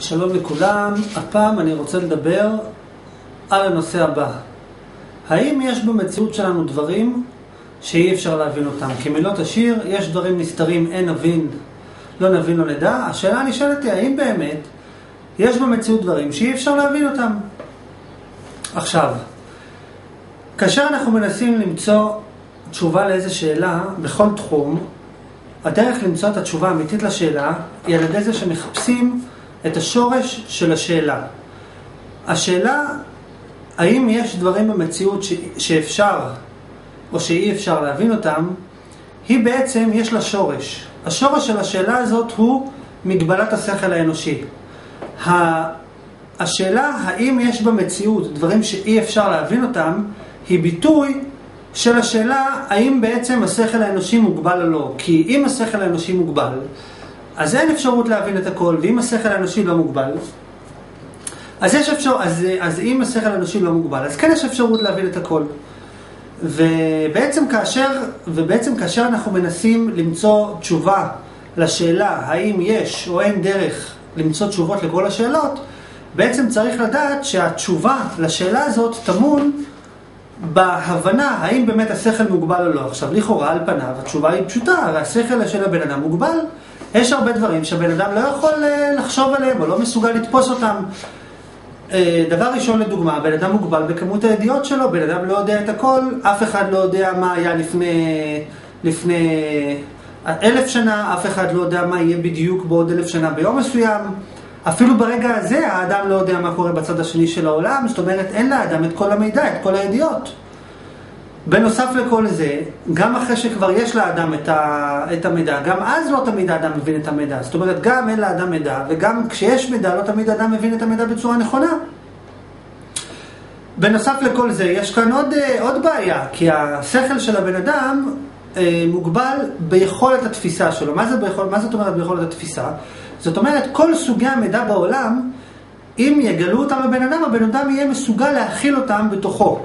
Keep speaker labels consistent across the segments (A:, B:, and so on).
A: שלום לכולם, הפעם אני רוצה לדבר על הנושא הבא. האם יש במציאות שלנו דברים שאי אפשר להבין אותם? כמילות השיר, יש דברים נסתרים, אין נבין, לא נבין, לא נדע. השאלה הנשאלת היא, האם באמת יש במציאות דברים שאי אפשר להבין אותם? עכשיו, כאשר אנחנו מנסים למצוא תשובה לאיזה שאלה בכל תחום, הדרך למצוא את התשובה האמיתית לשאלה היא על ידי זה שמחפשים את השורש של השאלה. השאלה, האם יש דברים במציאות ש... שאפשר או שאי אפשר להבין אותם, היא בעצם, יש לה שורש. השורש של השאלה הזאת הוא מגבלת השכל האנושי. השאלה האם יש במציאות דברים שאי אפשר להבין אותם, היא ביטוי של השאלה האם בעצם השכל האנושי מוגבל או לא. כי אם השכל האנושי מוגבל, אז אין אפשרות להבין את הכל, ואם השכל האנושי לא מוגבל, אז יש אפשר, אז, אז אם השכל האנושי לא מוגבל, אז כן יש אפשרות להבין את הכל. ובעצם כאשר, ובעצם כאשר אנחנו מנסים למצוא תשובה לשאלה האם יש או אין דרך למצוא תשובות לכל השאלות, בעצם צריך לדעת שהתשובה לשאלה הזאת טמון בהבנה האם באמת השכל מוגבל או לא. עכשיו, לכאורה על פניו התשובה היא פשוטה, הרי השכל של הבן אדם מוגבל. יש הרבה דברים שהבן אדם לא יכול אה, לחשוב עליהם או לא מסוגל לתפוס אותם. אה, דבר ראשון לדוגמה, בן אדם מוגבל בכמות הידיעות שלו, בן אדם לא יודע את הכל, אף אחד לא יודע מה היה לפני, לפני אלף שנה, אף אחד לא יודע מה יהיה בדיוק בעוד אלף שנה ביום מסוים. אפילו ברגע הזה האדם לא יודע מה קורה בצד השני של העולם, זאת אומרת אין לאדם את כל המידע, את כל הידיעות. בנוסף לכל זה, גם אחרי שכבר יש לאדם את, ה, את המידע, גם אז לא תמיד האדם מבין את המידע. זאת אומרת, גם אין לאדם מידע, וגם כשיש מידע, לא תמיד האדם מבין את המידע בצורה נכונה. בנוסף לכל זה, יש כאן עוד, אה, עוד בעיה, כי השכל של הבן אדם אה, מוגבל ביכולת התפיסה שלו. מה, זה ביכול, מה זאת אומרת ביכולת התפיסה? זאת אומרת, כל סוגי המידע בעולם, אם יגלו אותם לבן אדם, הבן אדם יהיה מסוגל להכיל אותם בתוכו.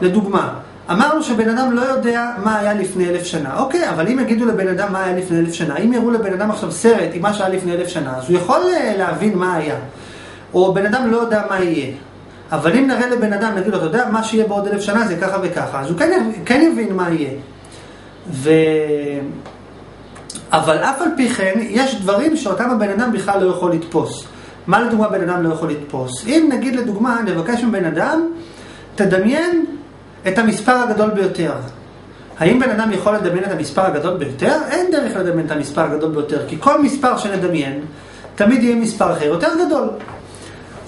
A: לדוגמה, אמרנו שבן אדם לא יודע מה היה לפני אלף שנה. אוקיי, אבל אם יגידו לבן אדם מה היה לפני אלף שנה, אם יראו לבן אדם עכשיו סרט עם מה שהיה לפני אלף שנה, אז הוא יכול אה, להבין מה היה. או בן אדם לא יודע מה יהיה. אבל אם נראה לבן אדם, נגיד לו, אתה יודע, מה שיהיה בעוד אלף שנה זה ככה וככה, אז הוא כן, כן יבין מה יהיה. ו... אבל אף על פי כן, יש דברים שאותם הבן אדם בכלל לא יכול לתפוס. מה לדוגמה בן אדם לא יכול לתפוס? אם נגיד לדוגמה, נבקש מבן אדם, תדמיין את המספר הגדול ביותר. האם בן אדם יכול לדמיין את המספר הגדול ביותר? אין דרך לדמיין את המספר הגדול ביותר, כי כל מספר שנדמיין, תמיד יהיה מספר אחר יותר גדול.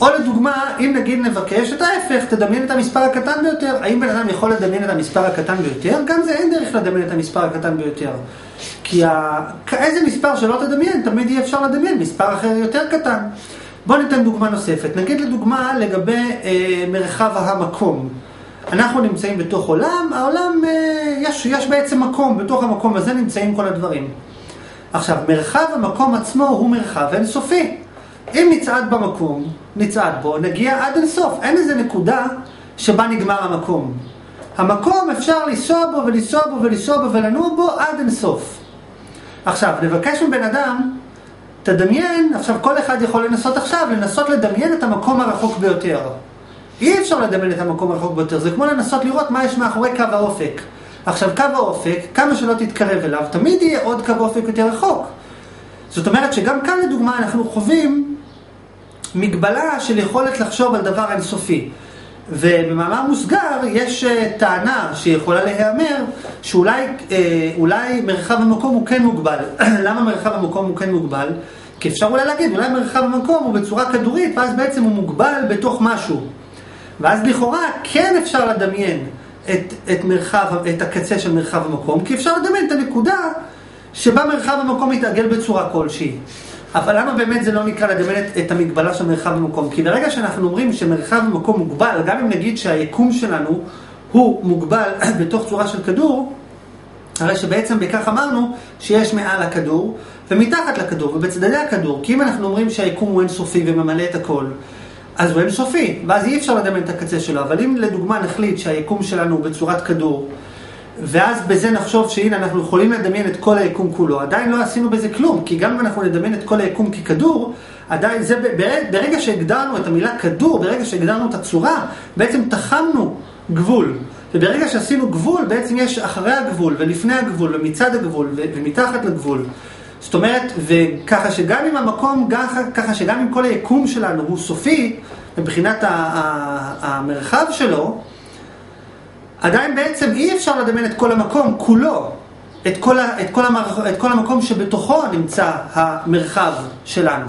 A: או לדוגמה, אם נגיד נבקש את ההפך, תדמיין את המספר הקטן ביותר. האם בן אדם יכול לדמיין את המספר הקטן ביותר? גם זה אין דרך לדמיין את המספר הקטן ביותר. כי ה... איזה מספר שלא תדמיין, תמיד יהיה אפשר לדמיין מספר אחר יותר קטן. בואו ניתן דוגמה נוספת. נגיד לדוגמה לגבי אה, מרחב המקום. אנחנו נמצאים בתוך עולם, העולם, אה, יש, יש בעצם מקום, בתוך המקום הזה נמצאים כל הדברים. עכשיו, מרחב המקום עצמו הוא מרחב אינסופי. אם נצעד במקום, נצעד בו, נגיע עד אינסוף. אין איזה נקודה שבה נגמר המקום. המקום אפשר לנסוע בו ולנסוע בו ולנסוע בו ולנוע בו עד אינסוף. עכשיו, נבקש מבן אדם, תדמיין, עכשיו כל אחד יכול לנסות עכשיו, לנסות לדמיין את המקום הרחוק ביותר. אי אפשר לדמיין את המקום הרחוק ביותר, זה כמו לנסות לראות מה יש מאחורי קו האופק. עכשיו, קו האופק, כמה שלא תתקרב אליו, תמיד יהיה עוד קו אופק יותר רחוק. זאת אומרת שגם כאן לדוגמה אנחנו חווים מגבלה של יכולת לחשוב על דבר אינסופי. ובמאמר מוסגר יש אה, טענה שיכולה להיאמר שאולי אולי מרחב המקום הוא כן מוגבל. למה מרחב המקום הוא כן מוגבל? כי אפשר אולי להגיד, אולי מרחב המקום הוא בצורה כדורית, ואז בעצם הוא מוגבל בתוך משהו. ואז לכאורה כן אפשר לדמיין את, את, מרחב, את הקצה של מרחב המקום, כי אפשר לדמיין את הנקודה שבה מרחב המקום מתעגל בצורה כלשהי. אבל למה באמת זה לא נקרא לדמיין את, את המגבלה של מרחב המקום? כי ברגע שאנחנו אומרים שמרחב המקום מוגבל, גם אם נגיד שהיקום שלנו הוא מוגבל בתוך צורה של כדור, הרי שבעצם בכך אמרנו שיש מעל הכדור ומתחת לכדור ובצדדי הכדור. כי אם אנחנו אומרים שהיקום הוא אינסופי וממלא את הכל, אז הוא אינסופי, ואז אי אפשר לדמיין את הקצה שלו. אבל אם לדוגמה נחליט שהיקום שלנו הוא בצורת כדור, ואז בזה נחשוב שהנה אנחנו יכולים לדמיין את כל היקום כולו, עדיין לא עשינו בזה כלום, כי גם אם אנחנו נדמיין את כל היקום ככדור, עדיין, זה ברגע שהגדרנו את המילה כדור, ברגע שהגדרנו את הצורה, בעצם תחמנו גבול. וברגע שעשינו גבול, בעצם יש אחרי הגבול, ולפני הגבול, ומצד הגבול, ומתחת לגבול. זאת אומרת, וככה שגם אם המקום, ככה שגם אם כל היקום שלנו הוא סופי, מבחינת המרחב שלו, עדיין בעצם אי אפשר לדמיין את כל המקום כולו, את כל, ה, את, כל המר, את כל המקום שבתוכו נמצא המרחב שלנו.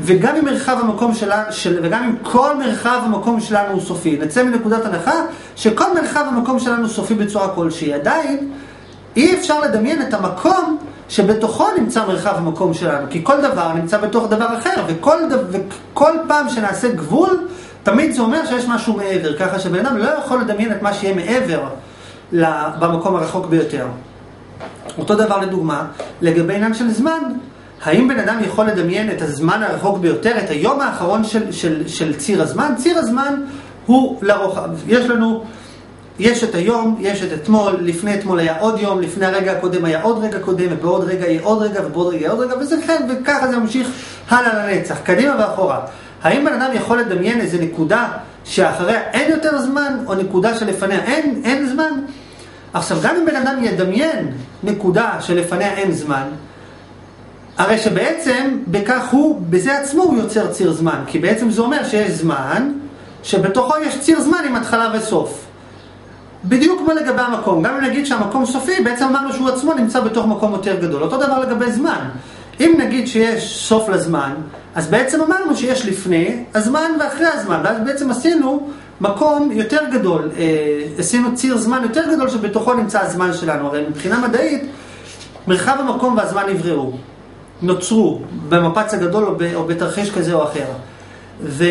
A: וגם אם מרחב המקום שלנו, של, וגם אם כל מרחב המקום שלנו הוא סופי, נצא מנקודת הנחה שכל מרחב המקום שלנו סופי בצורה כלשהי. עדיין אי אפשר לדמיין את המקום שבתוכו נמצא מרחב המקום שלנו, כי כל דבר נמצא בתוך דבר אחר, וכל, וכל פעם שנעשה גבול, תמיד זה אומר שיש משהו מעבר, ככה שבן אדם לא יכול לדמיין את מה שיהיה מעבר במקום הרחוק ביותר. אותו דבר לדוגמה, לגבי עניין של זמן, האם בן אדם יכול לדמיין את הזמן הרחוק ביותר, את היום האחרון של, של, של ציר הזמן? ציר הזמן הוא לרוחב. יש לנו, יש את היום, יש את אתמול, לפני אתמול היה עוד יום, לפני הרגע הקודם היה עוד רגע קודם, ובעוד רגע יהיה עוד רגע, ובעוד רגע יהיה עוד רגע, וזה כן, וככה זה ממשיך הלאה לנצח, קדימה ואחורה. האם בן אדם יכול לדמיין איזה נקודה שאחריה אין יותר זמן, או נקודה שלפניה אין, אין זמן? עכשיו, גם אם בן אדם ידמיין נקודה שלפניה אין זמן, הרי שבעצם בכך הוא, בזה עצמו הוא יוצר ציר זמן, כי בעצם זה אומר שיש זמן, שבתוכו יש ציר זמן עם התחלה וסוף. בדיוק כמו לגבי המקום, גם אם נגיד שהמקום סופי, בעצם אמרנו שהוא עצמו נמצא בתוך מקום יותר גדול. אותו דבר לגבי זמן. אם נגיד שיש סוף לזמן, אז בעצם אמרנו שיש לפני הזמן ואחרי הזמן, ואז בעצם עשינו מקום יותר גדול, אה, עשינו ציר זמן יותר גדול שבתוכו נמצא הזמן שלנו. הרי מבחינה מדעית, מרחב המקום והזמן נבראו, נוצרו במפץ הגדול או, בתרחיש כזה או אחר. ו...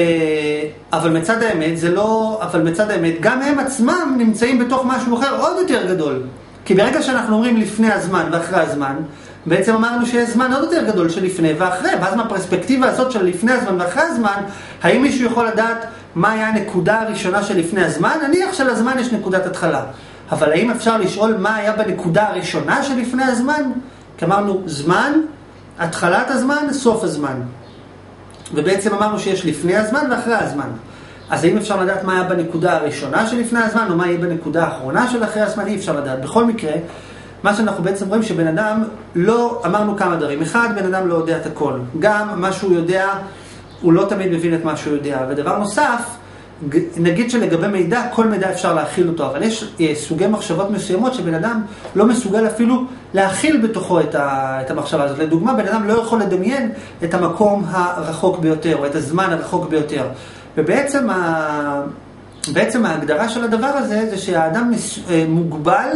A: אבל מצד האמת, זה לא... אבל מצד האמת, גם הם עצמם נמצאים בתוך משהו אחר עוד יותר גדול. כי ברגע שאנחנו אומרים לפני הזמן ואחרי הזמן, בעצם אמרנו שיש זמן עוד יותר גדול של לפני ואחרי, ואז מהפרספקטיבה הזאת של לפני הזמן ואחרי הזמן, האם מישהו יכול לדעת מה היה הנקודה הראשונה של לפני הזמן? נניח שלזמן יש נקודת התחלה. אבל האם אפשר לשאול מה היה בנקודה הראשונה של לפני הזמן? כי אמרנו זמן, התחלת הזמן, סוף הזמן. ובעצם אמרנו שיש לפני הזמן ואחרי הזמן. אז האם אפשר לדעת מה היה בנקודה הראשונה של לפני הזמן, או מה יהיה בנקודה האחרונה של אחרי הזמן? אי אפשר לדעת. בכל מקרה, מה שאנחנו בעצם רואים שבן אדם לא, אמרנו כמה דברים. אחד, בן אדם לא יודע את הכל. גם מה שהוא יודע, הוא לא תמיד מבין את מה שהוא יודע. ודבר נוסף, נגיד שלגבי מידע, כל מידע אפשר להכיל אותו, אבל יש אה, סוגי מחשבות מסוימות שבן אדם לא מסוגל אפילו להכיל בתוכו את, ה, את המחשבה הזאת. לדוגמה, בן אדם לא יכול לדמיין את המקום הרחוק ביותר, או את הזמן הרחוק ביותר. ובעצם ה, בעצם ההגדרה של הדבר הזה, זה שהאדם אה, מוגבל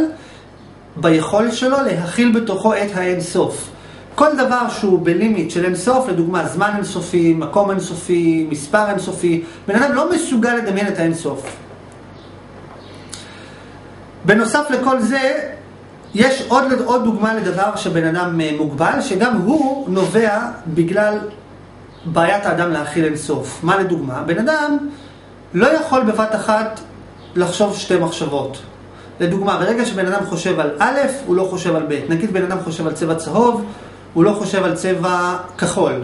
A: ביכולת שלו להכיל בתוכו את האינסוף. כל דבר שהוא בלימיט של אינסוף, לדוגמה זמן אינסופי, מקום אינסופי, מספר אינסופי, בן אדם לא מסוגל לדמיין את האינסוף. בנוסף לכל זה, יש עוד, עוד דוגמה לדבר שבן אדם אה, מוגבל, שגם הוא נובע בגלל בעיית האדם להכיל אינסוף. מה לדוגמה? בן אדם לא יכול בבת אחת לחשוב שתי מחשבות. לדוגמה, ברגע שבן אדם חושב על א', הוא לא חושב על ב'. נגיד בן אדם חושב על צבע צהוב, הוא לא חושב על צבע כחול.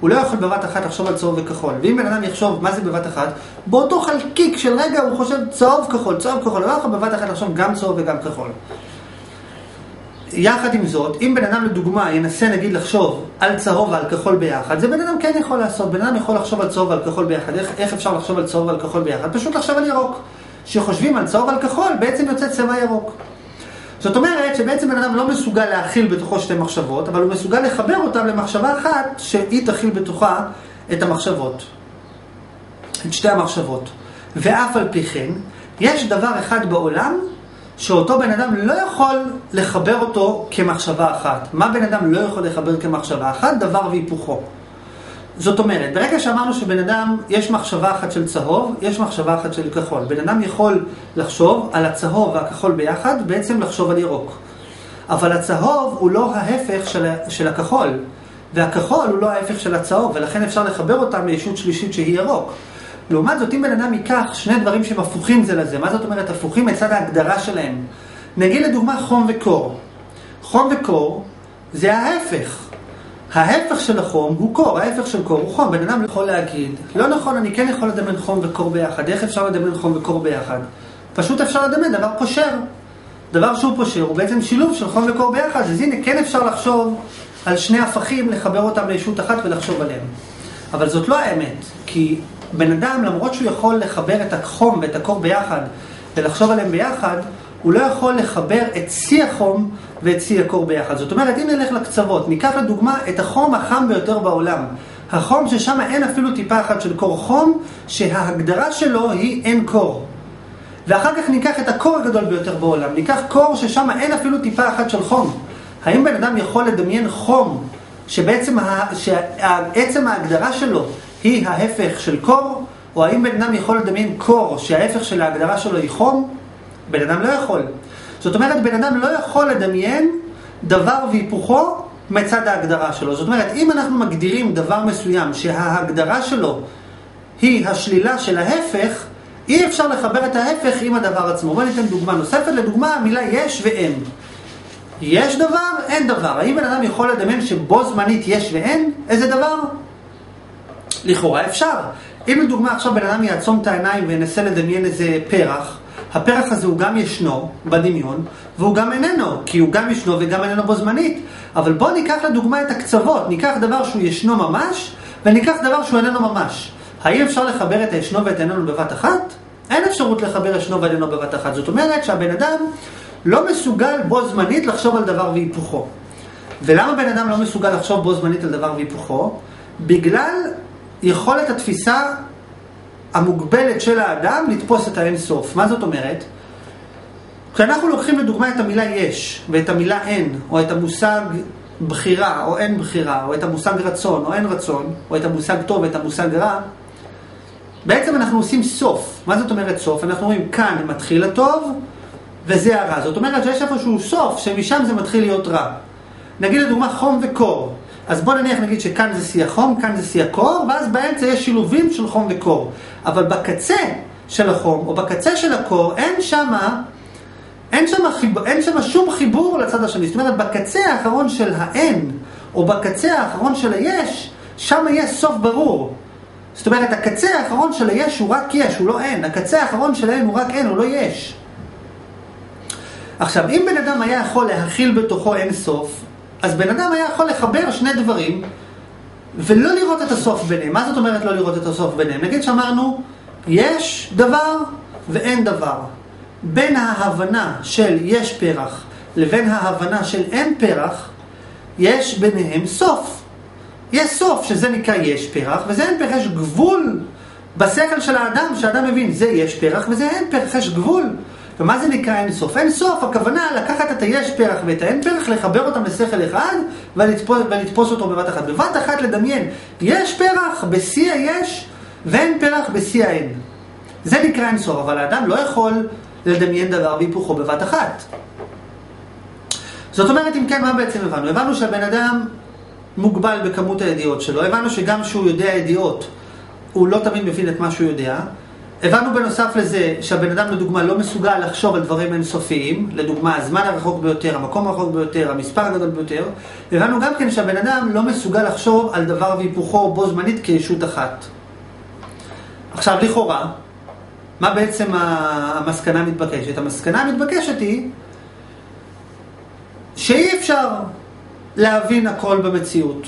A: הוא לא יכול בבת אחת לחשוב על צהוב וכחול. ואם בן אדם יחשוב מה זה בבת אחת, באותו חלקיק של רגע הוא חושב צהוב כחול, צהוב כחול, הוא לא יכול בבת אחת לחשוב גם צהוב וגם כחול. יחד עם זאת, אם בן אדם לדוגמה ינסה נגיד לחשוב על צהוב ועל כחול ביחד, זה בן אדם כן יכול לעשות, בן אדם יכול לחשוב על צהוב ועל כחול ביחד. איך, איך אפשר לחשוב על צהוב ועל כחול ביחד? פשוט לחשוב על ירוק. כשחושבים על צהוב ועל כחול, בעצם יוצא צבע ירוק. זאת אומרת שבעצם בן אדם לא מסוגל להכיל בתוכו שתי מחשבות, אבל הוא מסוגל לחבר אותן למחשבה אחת שהיא תכיל בתוכה את המחשבות. את שתי המחשבות. ואף על פי כן, יש דבר אחד בעולם שאותו בן אדם לא יכול לחבר אותו כמחשבה אחת. מה בן אדם לא יכול לחבר כמחשבה אחת? דבר והיפוכו. זאת אומרת, ברגע שאמרנו שבן אדם, יש מחשבה אחת של צהוב, יש מחשבה אחת של כחול. בן אדם יכול לחשוב על הצהוב והכחול ביחד, בעצם לחשוב על ירוק. אבל הצהוב הוא לא ההפך של, של הכחול, והכחול הוא לא ההפך של הצהוב, ולכן אפשר לחבר אותם לישות שלישית שהיא ירוק. לעומת זאת, אם בן אדם ייקח שני דברים שהם הפוכים זה לזה, מה זאת אומרת הפוכים מצד ההגדרה שלהם? נגיד לדוגמה חום וקור. חום וקור זה ההפך. ההפך של החום הוא קור, ההפך של קור הוא חום. בן אדם יכול להגיד, לא נכון, אני כן יכול לדמיין חום וקור ביחד. איך אפשר לדמיין חום וקור ביחד? פשוט אפשר לדמיין דבר פושר. דבר שהוא פושר הוא בעצם שילוב של חום וקור ביחד. אז הנה, כן אפשר לחשוב על שני הפכים, לחבר אותם לישות אחת ולחשוב עליהם. אבל זאת לא האמת, כי בן אדם, למרות שהוא יכול לחבר את החום ואת הקור ביחד ולחשוב עליהם ביחד, הוא לא יכול לחבר את שיא החום ואת שיא הקור ביחד. זאת אומרת, אם נלך לקצוות, ניקח לדוגמה את החום החם ביותר בעולם. החום ששם אין אפילו טיפה אחת של קור חום, שההגדרה שלו היא אין קור. ואחר כך ניקח את הקור הגדול ביותר בעולם, ניקח קור ששם אין אפילו טיפה אחת של חום. האם בן אדם יכול לדמיין חום שבעצם שעצם ההגדרה שלו היא ההפך של קור, או האם בן אדם יכול לדמיין קור שההפך של ההגדרה שלו היא חום? בן אדם לא יכול. זאת אומרת, בן אדם לא יכול לדמיין דבר והיפוכו מצד ההגדרה שלו. זאת אומרת, אם אנחנו מגדירים דבר מסוים שההגדרה שלו היא השלילה של ההפך, אי אפשר לחבר את ההפך עם הדבר עצמו. בואו ניתן דוגמה נוספת. לדוגמה, המילה יש ואין. יש דבר, אין דבר. האם בן אדם יכול לדמיין שבו זמנית יש ואין? איזה דבר? לכאורה אפשר. אם לדוגמה עכשיו בן אדם יעצום את העיניים וינסה לדמיין איזה פרח, הפרח הזה הוא גם ישנו בדמיון, והוא גם איננו, כי הוא גם ישנו וגם איננו בו זמנית. אבל בואו ניקח לדוגמה את הקצוות, ניקח דבר שהוא ישנו ממש, וניקח דבר שהוא איננו ממש. האם אפשר לחבר את הישנו ואת איננו בבת אחת? אין אפשרות לחבר ישנו ואיננו בבת אחת. זאת אומרת שהבן אדם לא מסוגל בו זמנית לחשוב על דבר והיפוכו. ולמה בן אדם לא מסוגל לחשוב בו זמנית על דבר והיפוכו? בגלל יכולת התפיסה המוגבלת של האדם לתפוס את האין סוף. מה זאת אומרת? כשאנחנו לוקחים לדוגמה את המילה יש ואת המילה אין, או את המושג בחירה או אין בחירה, או את המושג רצון או אין רצון, או את המושג טוב ואת המושג רע, בעצם אנחנו עושים סוף. מה זאת אומרת סוף? אנחנו אומרים כאן מתחיל הטוב וזה הרע. זאת אומרת שיש איפשהו סוף שמשם זה מתחיל להיות רע. נגיד לדוגמה חום וקור. אז בוא נניח נגיד שכאן זה שיא החום, כאן זה שיא הקור, ואז באמצע יש שילובים של חום וקור. אבל בקצה של החום, או בקצה של הקור, אין שמה, אין שמה, חיב, אין שמה שום חיבור לצד השני. זאת אומרת, בקצה האחרון של האין, או בקצה האחרון של היש, שם יש סוף ברור. זאת אומרת, הקצה האחרון של היש הוא רק יש, הוא לא אין. הקצה האחרון של האין הוא רק אין, הוא לא יש. עכשיו, אם בן אדם היה יכול להכיל בתוכו אין סוף, אז בן אדם היה יכול לחבר שני דברים ולא לראות את הסוף ביניהם. מה זאת אומרת לא לראות את הסוף ביניהם? נגיד שאמרנו, יש דבר ואין דבר. בין ההבנה של יש פרח לבין ההבנה של אין פרח, יש ביניהם סוף. יש סוף, שזה נקרא יש פרח, וזה אין פרח, יש גבול בשכל של האדם, שהאדם מבין, זה יש פרח וזה אין פרח, יש גבול. ומה זה נקרא אין סוף? אין סוף, הכוונה לקחת את היש פרח ואת האין פרח, לחבר אותם לשכל אחד ולתפוס, ולתפוס אותו בבת אחת. בבת אחת לדמיין, יש פרח בשיא היש ואין פרח בשיא האין. זה נקרא אין סוף, אבל האדם לא יכול לדמיין דבר והיפוכו בבת אחת. זאת אומרת, אם כן, מה בעצם הבנו? הבנו שהבן אדם מוגבל בכמות הידיעות שלו, הבנו שגם כשהוא יודע ידיעות, הוא לא תמיד מבין את מה שהוא יודע, הבנו בנוסף לזה שהבן אדם לדוגמה לא מסוגל לחשוב על דברים אינסופיים, לדוגמה הזמן הרחוק ביותר, המקום הרחוק ביותר, המספר הגדול ביותר, הבנו גם כן שהבן אדם לא מסוגל לחשוב על דבר והיפוכו בו זמנית כישות אחת. עכשיו לכאורה, מה בעצם המסקנה המתבקשת? המסקנה המתבקשת היא שאי אפשר להבין הכל במציאות.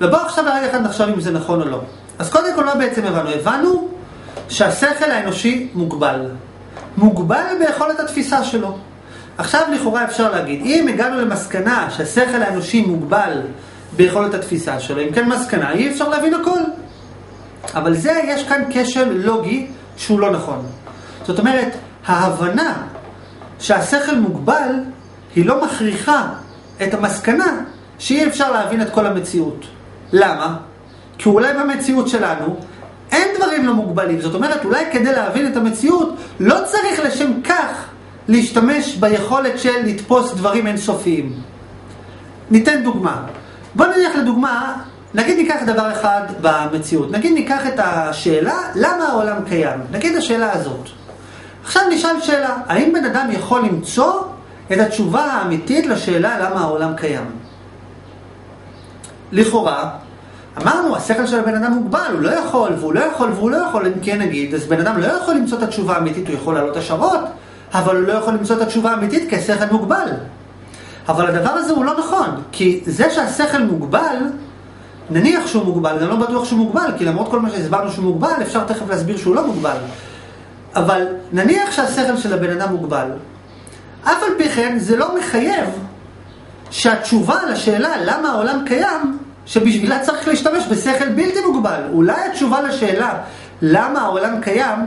A: ובואו עכשיו לרגע אחד נחשוב אם זה נכון או לא. אז קודם כל מה בעצם הבנו? הבנו שהשכל האנושי מוגבל. מוגבל ביכולת התפיסה שלו. עכשיו לכאורה אפשר להגיד, אם הגענו למסקנה שהשכל האנושי מוגבל ביכולת התפיסה שלו, אם כן מסקנה, אי אפשר להבין הכל. אבל זה, יש כאן כשל לוגי שהוא לא נכון. זאת אומרת, ההבנה שהשכל מוגבל, היא לא מכריחה את המסקנה שאי אפשר להבין את כל המציאות. למה? כי אולי במציאות שלנו אין דברים לא מוגבלים. זאת אומרת, אולי כדי להבין את המציאות, לא צריך לשם כך להשתמש ביכולת של לתפוס דברים אינסופיים. ניתן דוגמה. בוא נלך לדוגמה, נגיד ניקח דבר אחד במציאות. נגיד ניקח את השאלה, למה העולם קיים? נגיד השאלה הזאת. עכשיו נשאל שאלה, האם בן אדם יכול למצוא את התשובה האמיתית לשאלה למה העולם קיים? לכאורה, אמרנו, השכל של הבן אדם מוגבל, הוא לא יכול, והוא לא יכול, והוא לא יכול, אם כן נגיד, אז בן אדם לא יכול למצוא את התשובה האמיתית, הוא יכול להעלות השערות, אבל הוא לא יכול למצוא את התשובה האמיתית כי השכל מוגבל. אבל הדבר הזה הוא לא נכון, כי זה שהשכל מוגבל, נניח שהוא מוגבל, גם לא בטוח שהוא מוגבל, כי למרות כל מה שהסברנו שהוא מוגבל, אפשר תכף להסביר שהוא לא מוגבל. אבל נניח שהשכל של הבן אדם מוגבל, אף על פי כן זה לא מחייב שהתשובה לשאלה למה העולם קיים, שבשבילה צריך להשתמש בשכל בלתי מוגבל. אולי התשובה לשאלה למה העולם קיים,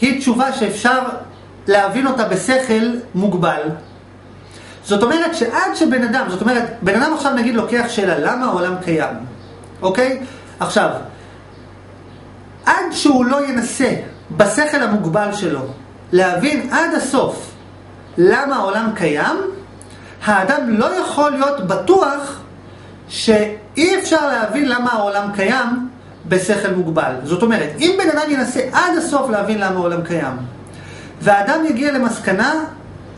A: היא תשובה שאפשר להבין אותה בשכל מוגבל. זאת אומרת שעד שבן אדם, זאת אומרת, בן אדם עכשיו נגיד לוקח שאלה למה העולם קיים, אוקיי? עכשיו, עד שהוא לא ינסה בשכל המוגבל שלו להבין עד הסוף למה העולם קיים, האדם לא יכול להיות בטוח שאי אפשר להבין למה העולם קיים בשכל מוגבל. זאת אומרת, אם בן אדם ינסה עד הסוף להבין למה העולם קיים, והאדם יגיע למסקנה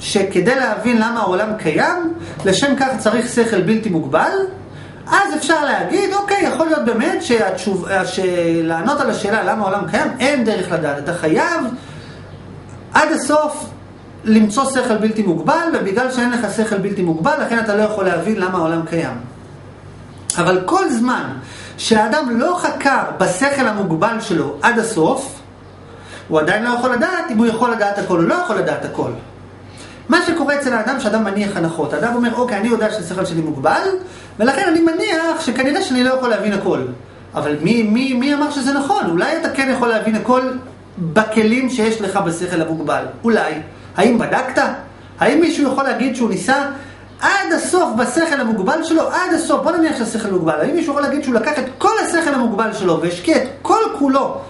A: שכדי להבין למה העולם קיים, לשם כך צריך שכל בלתי מוגבל, אז אפשר להגיד, אוקיי, יכול להיות באמת שהתשוב... שלענות על השאלה למה העולם קיים, אין דרך לדעת. אתה חייב עד הסוף למצוא שכל בלתי מוגבל, ובגלל שאין לך שכל בלתי מוגבל, לכן אתה לא יכול להבין למה העולם קיים. אבל כל זמן שהאדם לא חקר בשכל המוגבל שלו עד הסוף, הוא עדיין לא יכול לדעת אם הוא יכול לדעת הכל או לא יכול לדעת הכל. מה שקורה אצל האדם, שאדם מניח הנחות. האדם אומר, אוקיי, אני יודע שהשכל שלי מוגבל, ולכן אני מניח שכנראה שאני לא יכול להבין הכל. אבל מי, מי, מי אמר שזה נכון? אולי אתה כן יכול להבין הכל בכלים שיש לך בשכל המוגבל. אולי. האם בדקת? האם מישהו יכול להגיד שהוא ניסה עד הסוף בשכל המוגבל שלו, עד הסוף, בוא נניח שהשכל מוגבל, האם מישהו יכול להגיד שהוא לקח את כל השכל המוגבל שלו והשקיע את כל כולו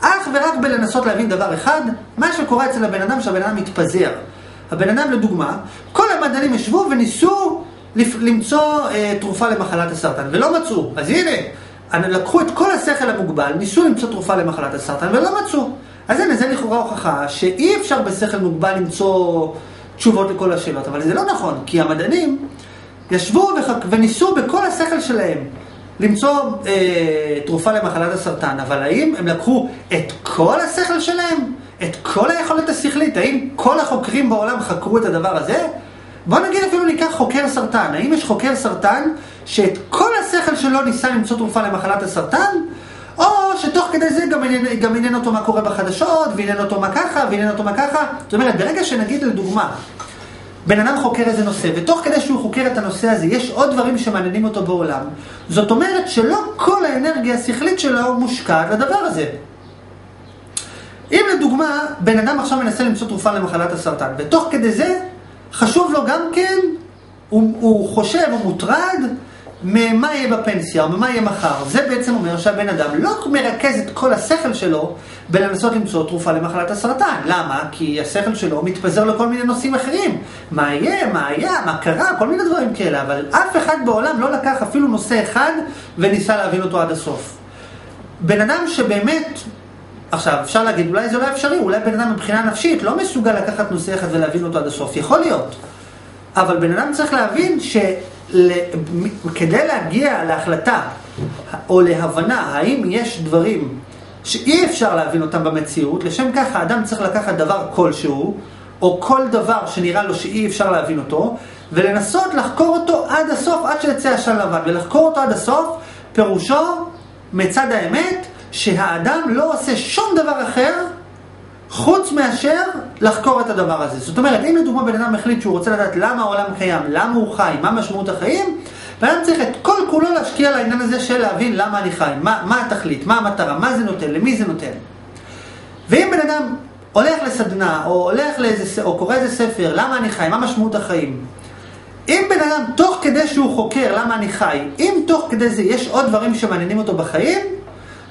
A: אך ורק בלנסות להבין דבר אחד? מה שקורה אצל הבן אדם, שהבן אדם מתפזר. הבן אדם, לדוגמה, כל המדענים ישבו וניסו למצוא אה, תרופה למחלת הסרטן, ולא מצאו. אז הנה, לקחו את כל השכל המוגבל, ניסו למצוא תרופה למחלת הסרטן, ולא מצאו. אז הנה, זה לכאורה הוכחה שאי אפשר בשכל מוגבל למצוא תשובות לכל השאלות, אבל זה לא נכון, כי המדענים ישבו וחק... וניסו בכל השכל שלהם למצוא אה, תרופה למחלת הסרטן, אבל האם הם לקחו את כל השכל שלהם? את כל היכולת השכלית? האם כל החוקרים בעולם חקרו את הדבר הזה? בוא נגיד אפילו ניקח חוקר סרטן. האם יש חוקר סרטן שאת כל השכל שלו ניסה למצוא תרופה למחלת הסרטן? או שתוך כדי זה גם עניין, גם עניין אותו מה קורה בחדשות, ועניין אותו מה ככה, ועניין אותו מה ככה. זאת אומרת, ברגע שנגיד לדוגמה, בן אדם חוקר איזה נושא, ותוך כדי שהוא חוקר את הנושא הזה, יש עוד דברים שמעניינים אותו בעולם, זאת אומרת שלא כל האנרגיה השכלית שלו מושקעת לדבר הזה. אם לדוגמה, בן אדם עכשיו מנסה למצוא תרופה למחלת הסרטן, ותוך כדי זה, חשוב לו גם כן, הוא, הוא חושב, הוא מוטרד, ממה יהיה בפנסיה או ממה יהיה מחר. זה בעצם אומר שהבן אדם לא מרכז את כל השכל שלו בלנסות למצוא תרופה למחלת הסרטן. למה? כי השכל שלו מתפזר לכל מיני נושאים אחרים. מה יהיה, מה היה, מה קרה, כל מיני דברים כאלה. אבל אף אחד בעולם לא לקח אפילו נושא אחד וניסה להבין אותו עד הסוף. בן אדם שבאמת עכשיו, אפשר להגיד, אולי זה לא אפשרי, אולי בן אדם מבחינה נפשית לא מסוגל לקחת נושא אחד ולהבין אותו עד הסוף. יכול להיות. אבל בן אדם צריך להבין שכדי להגיע להחלטה או להבנה האם יש דברים שאי אפשר להבין אותם במציאות, לשם כך האדם צריך לקחת דבר כלשהו, או כל דבר שנראה לו שאי אפשר להבין אותו, ולנסות לחקור אותו עד הסוף, עד שיצא עשן לבן. ולחקור אותו עד הסוף, פירושו, מצד האמת, שהאדם לא עושה שום דבר אחר חוץ מאשר לחקור את הדבר הזה. זאת אומרת, אם לדוגמה בן אדם החליט שהוא רוצה לדעת למה העולם קיים, למה הוא חי, מה משמעות החיים, בן אדם צריך את כל כולו להשקיע לעניין הזה של להבין למה אני חי, מה, מה התכלית, מה המטרה, מה זה נותן, למי זה נותן. ואם בן אדם הולך לסדנה, או הולך לאיזה, או קורא איזה ספר, למה אני חי, מה משמעות החיים, אם בן אדם, תוך כדי שהוא חוקר למה אני חי, אם תוך כדי זה יש עוד דברים שמעניינים אותו בחיים,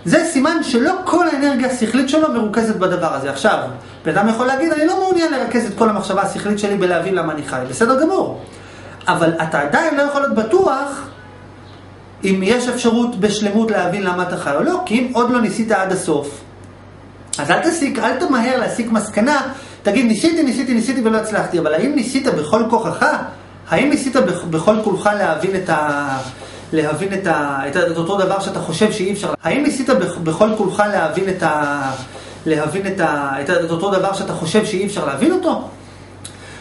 A: זה סימן שלא כל האנרגיה השכלית שלו מרוכזת בדבר הזה. עכשיו, בן אדם יכול להגיד, אני לא מעוניין לרכז את כל המחשבה השכלית שלי בלהבין למה אני חי. בסדר גמור. אבל אתה עדיין לא יכול להיות בטוח אם יש אפשרות בשלמות להבין למה אתה חי או לא, כי אם עוד לא ניסית עד הסוף. אז אל תסיק, אל תמהר להסיק מסקנה, תגיד, ניסיתי, ניסיתי, ניסיתי ולא הצלחתי, אבל האם ניסית בכל כוחך? האם ניסית בכל כולך להבין את, ה, להבין את, ה, את, את אותו דבר שאתה חושב שאי אפשר. האם ניסית בכל כולך להבין את, ה, להבין את, ה, את, את אותו דבר שאתה חושב שאי אפשר להבין אותו?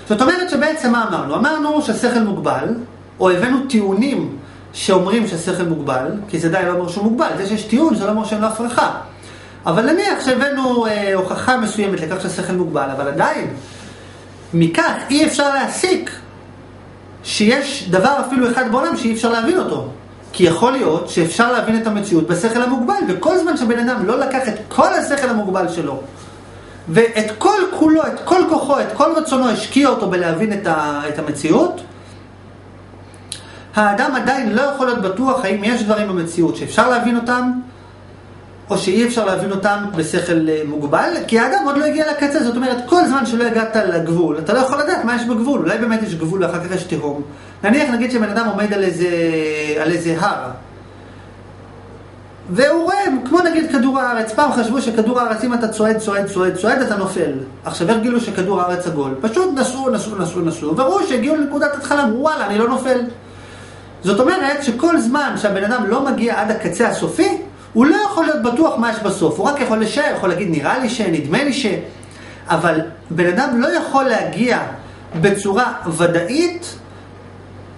A: זאת אומרת שבעצם מה אמרנו? אמרנו ששכל מוגבל, או הבאנו טיעונים שאומרים שהשכל מוגבל, כי זה די לא אומר שהוא מוגבל, זה שיש טיעון זה לא אומר שאין לו הפרחה. אבל נניח שהבאנו אה, הוכחה מסוימת לכך שהשכל מוגבל, אבל עדיין, מכך אי אפשר להסיק שיש דבר אפילו אחד בעולם שאי אפשר להבין אותו. כי יכול להיות שאפשר להבין את המציאות בשכל המוגבל, וכל זמן שבן אדם לא לקח את כל השכל המוגבל שלו, ואת כל כולו, את כל כוחו, את כל רצונו, השקיע אותו בלהבין את, ה, את המציאות, האדם עדיין לא יכול להיות בטוח האם יש דברים במציאות שאפשר להבין אותם, או שאי אפשר להבין אותם בשכל אה, מוגבל, כי האדם עוד לא הגיע לקצה, זאת אומרת, כל זמן שלא הגעת לגבול, אתה לא יכול לדעת מה יש בגבול, אולי באמת יש גבול ואחר כך יש תהום. נניח נגיד שבן אדם עומד על איזה, על איזה הר, והוא רואה, כמו נגיד כדור הארץ, פעם חשבו שכדור הארץ, אם אתה צועד, צועד, צועד, צועד, אתה נופל. עכשיו איך גילו שכדור הארץ עגול? פשוט נסעו, נסעו, נסעו, נסעו, וראו שהגיעו לנקודת התחלה, אמרו וואלה, אני לא נופל. זאת אומרת שכל זמן שהבן אדם לא מגיע עד הקצה הסופי, הוא לא יכול להיות בטוח מה יש בסוף, הוא רק יכול לשער, יכול להגיד נראה לי ש... נדמה לי ש... אבל בן אדם לא יכול להגיע בצורה ודאית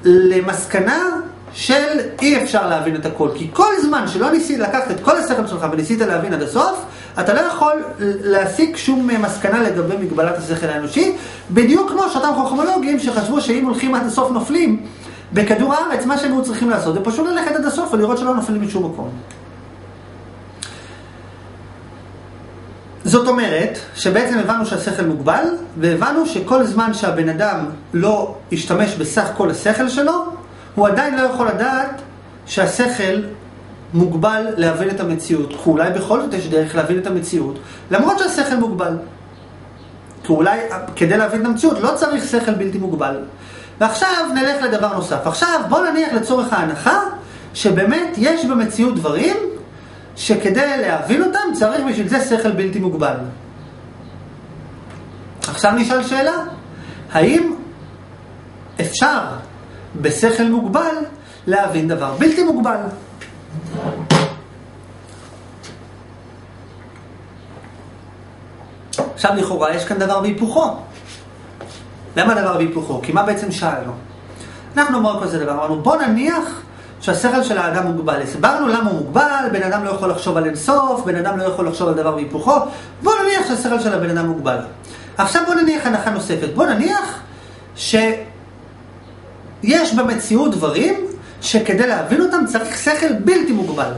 A: למסקנה של אי אפשר להבין את הכל. כי כל זמן שלא ניסית לקחת את כל השכל שלך וניסית להבין עד הסוף, אתה לא יכול להסיק שום מסקנה לגבי מגבלת השכל האנושי, בדיוק כמו שאותם חוכמולוגים שחשבו שאם הולכים עד הסוף נופלים בכדור הארץ, מה שהם היו צריכים לעשות זה פשוט ללכת עד הסוף ולראות שלא נופלים משום מקום. זאת אומרת שבעצם הבנו שהשכל מוגבל, והבנו שכל זמן שהבן אדם לא ישתמש בסך כל השכל שלו, הוא עדיין לא יכול לדעת שהשכל מוגבל להבין את המציאות. כי אולי בכל זאת יש דרך להבין את המציאות, למרות שהשכל מוגבל. כי אולי כדי להבין את המציאות לא צריך שכל בלתי מוגבל. ועכשיו נלך לדבר נוסף. עכשיו בוא נניח לצורך ההנחה שבאמת יש במציאות דברים שכדי להבין אותם צריך בשביל זה שכל בלתי מוגבל. עכשיו נשאל שאלה, האם אפשר בשכל מוגבל להבין דבר בלתי מוגבל? עכשיו לכאורה יש כאן דבר בהיפוכו. למה דבר בהיפוכו? כי מה בעצם שאלנו? אנחנו אמרנו כזה דבר, אמרנו בוא נניח שהשכל של האדם מוגבל. הסברנו למה הוא מוגבל, בן אדם לא יכול לחשוב על אינסוף, בן אדם לא יכול לחשוב על דבר והיפוכו. בוא נניח שהשכל של הבן אדם מוגבל. עכשיו בוא נניח הנחה נוספת. בוא נניח שיש במציאות דברים שכדי להבין אותם צריך שכל בלתי מוגבל.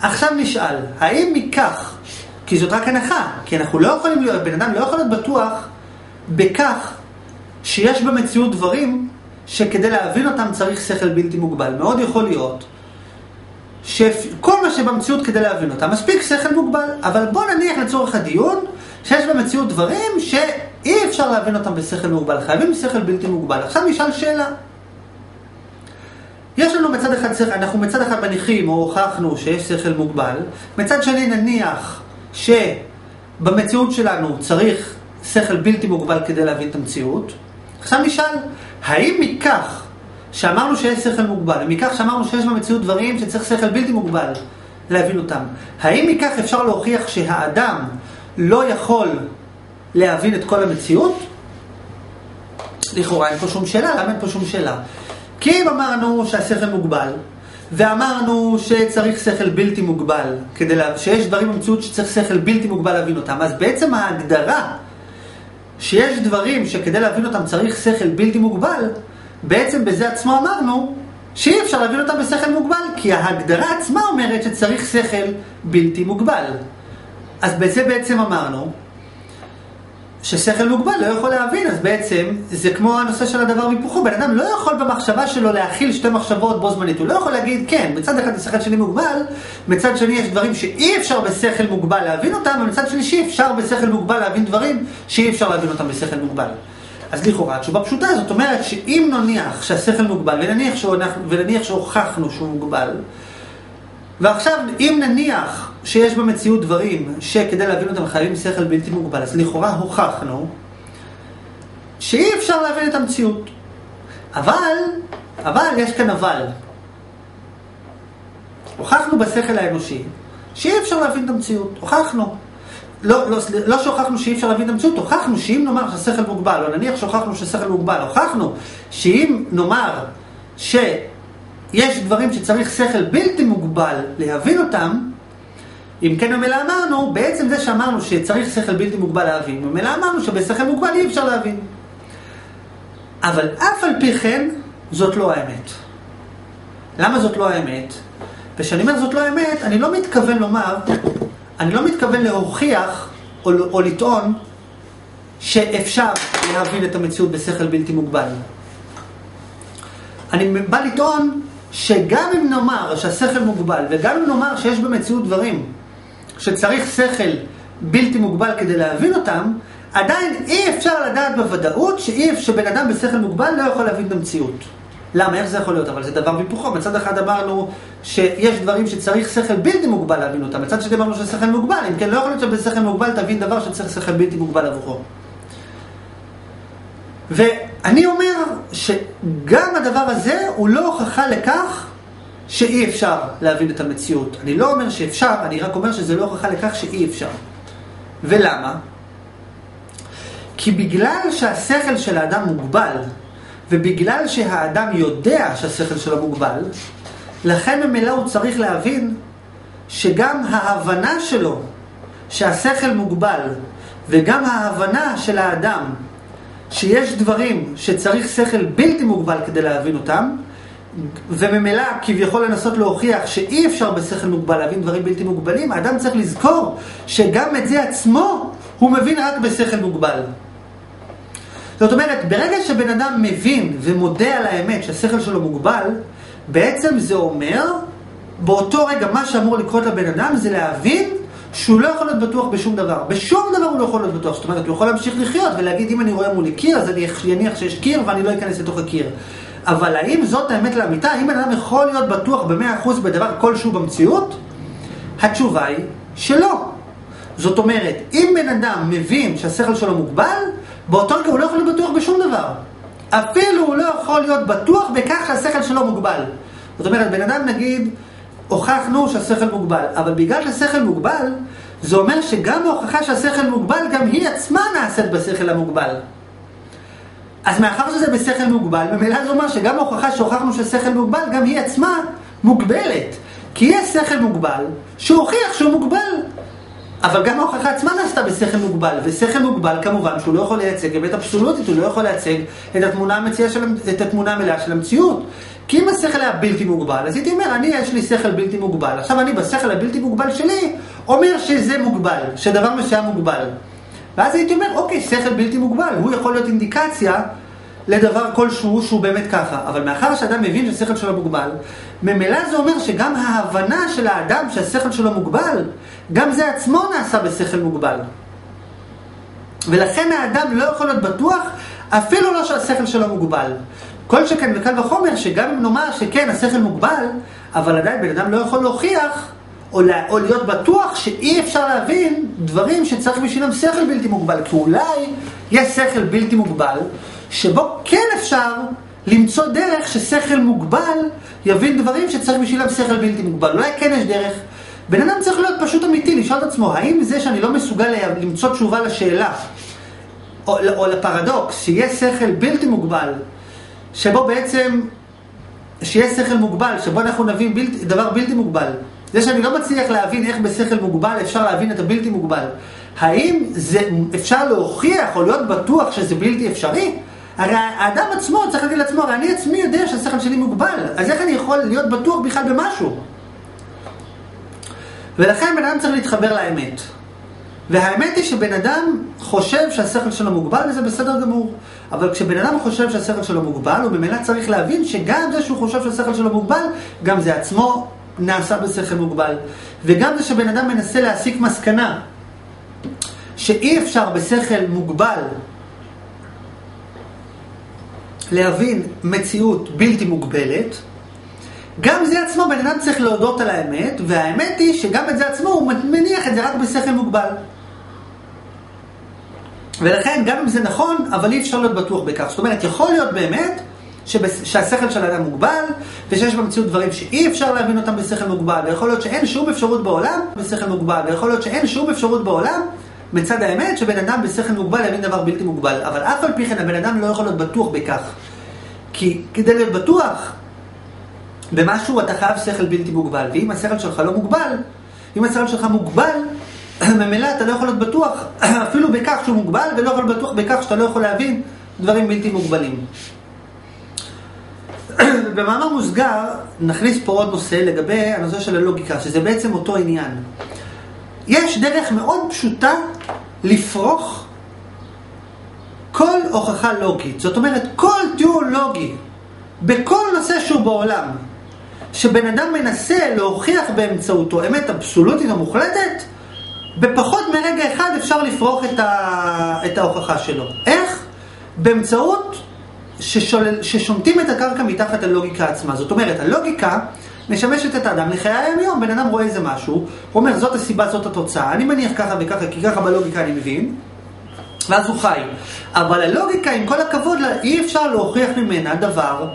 A: עכשיו נשאל, האם מכך, כי זאת רק הנחה, כי אנחנו לא יכולים להיות, בן אדם לא יכול להיות בטוח בכך שיש במציאות דברים שכדי להבין אותם צריך שכל בלתי מוגבל. מאוד יכול להיות שכל מה שבמציאות כדי להבין אותם מספיק שכל מוגבל, אבל בוא נניח לצורך הדיון שיש במציאות דברים שאי אפשר להבין אותם בשכל מוגבל, חייבים שכל בלתי מוגבל. עכשיו נשאל שאלה. יש לנו מצד אחד שכל, אנחנו מצד אחד מניחים או הוכחנו שיש שכל מוגבל, מצד שני נניח שבמציאות שלנו צריך שכל בלתי מוגבל כדי להבין את המציאות. עכשיו נשאל, האם מכך שאמרנו שיש שכל מוגבל, ומכך שאמרנו שיש במציאות דברים שצריך שכל בלתי מוגבל להבין אותם, האם מכך אפשר להוכיח שהאדם לא יכול להבין את כל המציאות? לכאורה אין פה שום שאלה, למה אין פה שום שאלה? כי אם אמרנו שהשכל מוגבל, ואמרנו שצריך שכל בלתי מוגבל, כדי לה... שיש דברים במציאות שצריך שכל בלתי מוגבל להבין אותם, אז בעצם ההגדרה שיש דברים שכדי להבין אותם צריך שכל בלתי מוגבל, בעצם בזה עצמו אמרנו שאי אפשר להבין אותם בשכל מוגבל, כי ההגדרה עצמה אומרת שצריך שכל בלתי מוגבל. אז בזה בעצם אמרנו ששכל מוגבל לא יכול להבין, אז בעצם זה כמו הנושא של הדבר והיפוכו, בן אדם לא יכול במחשבה שלו להכיל שתי מחשבות בו זמנית, הוא לא יכול להגיד כן, מצד אחד השכל שלי מוגבל, מצד שני יש דברים שאי אפשר בשכל מוגבל להבין אותם, ומצד שלישי אפשר בשכל מוגבל להבין דברים שאי אפשר להבין אותם בשכל מוגבל. אז לכאורה התשובה פשוטה, זאת אומרת שאם נניח שהשכל מוגבל, ונניח, שהוכחנו שהוא מוגבל, ועכשיו, אם נניח שיש במציאות דברים שכדי להבין אותם חייבים שכל בלתי מוגבל, אז לכאורה הוכחנו שאי אפשר להבין את המציאות. אבל, אבל, יש כאן אבל. הוכחנו בשכל האנושי שאי אפשר להבין את המציאות, הוכחנו. לא, לא, לא שהוכחנו שאי אפשר להבין את המציאות, הוכחנו שאם נאמר שהשכל מוגבל, או נניח שהוכחנו שהשכל מוגבל, הוכחנו שאם נאמר שיש דברים שצריך שכל בלתי מוגבל להבין אותם, אם כן ממילא אמרנו, בעצם זה שאמרנו שצריך שכל בלתי מוגבל להבין, ממילא אמרנו שבשכל מוגבל אי אפשר להבין. אבל אף על פי כן, זאת לא האמת. למה זאת לא האמת? וכשאני אומר זאת לא האמת, אני לא מתכוון לומר, אני לא מתכוון להוכיח או, או לטעון שאפשר להבין את המציאות בשכל בלתי מוגבל. אני בא לטעון שגם אם נאמר שהשכל מוגבל, וגם אם נאמר שיש במציאות דברים שצריך שכל בלתי מוגבל כדי להבין אותם, עדיין אי אפשר לדעת בוודאות שאי, שבן אדם בשכל מוגבל לא יכול להבין את המציאות. למה? איך זה יכול להיות? אבל זה דבר והיפוכו. מצד אחד אמרנו שיש דברים שצריך שכל בלתי מוגבל להבין אותם. מצד שני אמרנו ששכל מוגבל. אם כן, לא יכול להיות שבשכל מוגבל תבין דבר שצריך שכל בלתי מוגבל עבורו. ואני אומר שגם הדבר הזה הוא לא הוכחה לכך שאי אפשר להבין את המציאות. אני לא אומר שאפשר, אני רק אומר שזה לא הוכחה לכך שאי אפשר. ולמה? כי בגלל שהשכל של האדם מוגבל, ובגלל שהאדם יודע שהשכל שלו מוגבל, לכן ממילא הוא צריך להבין שגם ההבנה שלו שהשכל מוגבל, וגם ההבנה של האדם שיש דברים שצריך שכל בלתי מוגבל כדי להבין אותם, וממילא כביכול לנסות להוכיח שאי אפשר בשכל מוגבל להבין דברים בלתי מוגבלים, האדם צריך לזכור שגם את זה עצמו הוא מבין רק בשכל מוגבל. זאת אומרת, ברגע שבן אדם מבין ומודה על האמת שהשכל שלו מוגבל, בעצם זה אומר, באותו רגע מה שאמור לקרות לבן אדם זה להבין שהוא לא יכול להיות בטוח בשום דבר. בשום דבר הוא לא יכול להיות בטוח. זאת אומרת, הוא יכול להמשיך לחיות ולהגיד, אם אני רואה מולי קיר, אז אני אניח שיש קיר ואני לא אכנס לתוך הקיר. אבל האם זאת האמת לאמיתה? האם בן אדם יכול להיות בטוח במאה אחוז בדבר כלשהו במציאות? התשובה היא שלא. זאת אומרת, אם בן אדם מבין שהשכל שלו מוגבל, באותו רגע הוא לא יכול להיות בטוח בשום דבר. אפילו הוא לא יכול להיות בטוח בכך שהשכל שלו מוגבל. זאת אומרת, בן אדם נגיד, הוכחנו שהשכל מוגבל, אבל בגלל שהשכל מוגבל, זה אומר שגם ההוכחה שהשכל מוגבל, גם היא עצמה נעשית בשכל המוגבל. אז מאחר שזה בשכל מוגבל, ממילא זה אומר שגם ההוכחה שהוכחנו שהשכל מוגבל, גם היא עצמה מוגבלת. כי יש שכל מוגבל שהוכיח שהוא מוגבל. אבל גם ההוכחה עצמה נעשתה בשכל מוגבל, ושכל מוגבל כמובן שהוא לא יכול לייצג אמת אבסולוטית, הוא לא יכול לייצג את את התמונה המלאה של המציאות. כי אם השכל היה בלתי מוגבל, אז הייתי אומר, אני יש לי שכל בלתי מוגבל. עכשיו אני בשכל הבלתי מוגבל שלי, אומר שזה מוגבל, שדבר מסוים מוגבל. ואז הייתי אומר, אוקיי, שכל בלתי מוגבל, הוא יכול להיות אינדיקציה לדבר כלשהו שהוא באמת ככה. אבל מאחר שאדם מבין שהשכל שלו מוגבל, ממילא זה אומר שגם ההבנה של האדם שהשכל שלו מוגבל, גם זה עצמו נעשה בשכל מוגבל. ולכן האדם לא יכול להיות בטוח, אפילו לא שהשכל שלו מוגבל. כל שכן וקל וחומר, שגם אם נאמר שכן, השכל מוגבל, אבל עדיין בן אדם לא יכול להוכיח, או, לה, או להיות בטוח שאי אפשר להבין דברים שצריך בשבילם שכל בלתי מוגבל. כי אולי יש שכל בלתי מוגבל, שבו כן אפשר למצוא דרך ששכל מוגבל יבין דברים שצריך בשבילם שכל בלתי מוגבל. אולי כן יש דרך. בן אדם צריך להיות פשוט אמיתי, לשאול את עצמו, האם זה שאני לא מסוגל למצוא תשובה לשאלה, או, או לפרדוקס, שיש שכל בלתי מוגבל, שבו בעצם, שיש שכל מוגבל, שבו אנחנו נבין בלתי, דבר בלתי מוגבל. זה שאני לא מצליח להבין איך בשכל מוגבל אפשר להבין את הבלתי מוגבל. האם זה אפשר להוכיח או להיות בטוח שזה בלתי אפשרי? הרי האדם עצמו צריך להגיד לעצמו, הרי אני עצמי יודע שהשכל שלי מוגבל, אז איך אני יכול להיות בטוח בכלל במשהו? ולכן בן אדם צריך להתחבר לאמת. והאמת היא שבן אדם חושב שהשכל שלו מוגבל וזה בסדר גמור. אבל כשבן אדם חושב שהשכל שלו מוגבל, הוא במילא צריך להבין שגם זה שהוא חושב שהשכל שלו מוגבל, גם זה עצמו נעשה בשכל מוגבל. וגם זה שבן אדם מנסה להסיק מסקנה שאי אפשר בשכל מוגבל להבין מציאות בלתי מוגבלת, גם זה עצמו בן אדם צריך להודות על האמת, והאמת היא שגם את זה עצמו הוא מניח את זה רק בשכל מוגבל. ולכן, גם אם זה נכון, אבל אי אפשר להיות בטוח בכך. זאת אומרת, יכול להיות באמת שבס... שהשכל של האדם מוגבל, ושיש במציאות דברים שאי אפשר להבין אותם בשכל מוגבל, ויכול להיות שאין שום אפשרות בעולם בשכל מוגבל, ויכול להיות שאין שום אפשרות בעולם מצד האמת שבן אדם בשכל מוגבל יבין דבר בלתי מוגבל. אבל אף על פי כן הבן אדם לא יכול להיות בטוח בכך. כי כדי להיות בטוח במשהו אתה חייב שכל בלתי מוגבל, ואם השכל שלך לא מוגבל, אם השכל שלך מוגבל, ממילא אתה לא יכול להיות בטוח אפילו בכך שהוא מוגבל, ולא יכול להיות בטוח בכך שאתה לא יכול להבין דברים בלתי מוגבלים. במאמר מוסגר נכניס פה עוד נושא לגבי הנושא של הלוגיקה, שזה בעצם אותו עניין. יש דרך מאוד פשוטה לפרוך כל הוכחה לוגית. זאת אומרת, כל טיעון לוגי בכל נושא שהוא בעולם, שבן אדם מנסה להוכיח באמצעותו אמת אבסולוטית או מוחלטת, בפחות מרגע אחד אפשר לפרוח את, ה... את ההוכחה שלו. איך? באמצעות ששול... ששומטים את הקרקע מתחת הלוגיקה עצמה. זאת אומרת, הלוגיקה משמשת את האדם לחיי היום-יום. בן אדם רואה איזה משהו, הוא אומר, זאת הסיבה, זאת התוצאה, אני מניח ככה וככה, כי ככה בלוגיקה אני מבין, ואז הוא חי. אבל הלוגיקה, עם כל הכבוד אי אפשר להוכיח ממנה דבר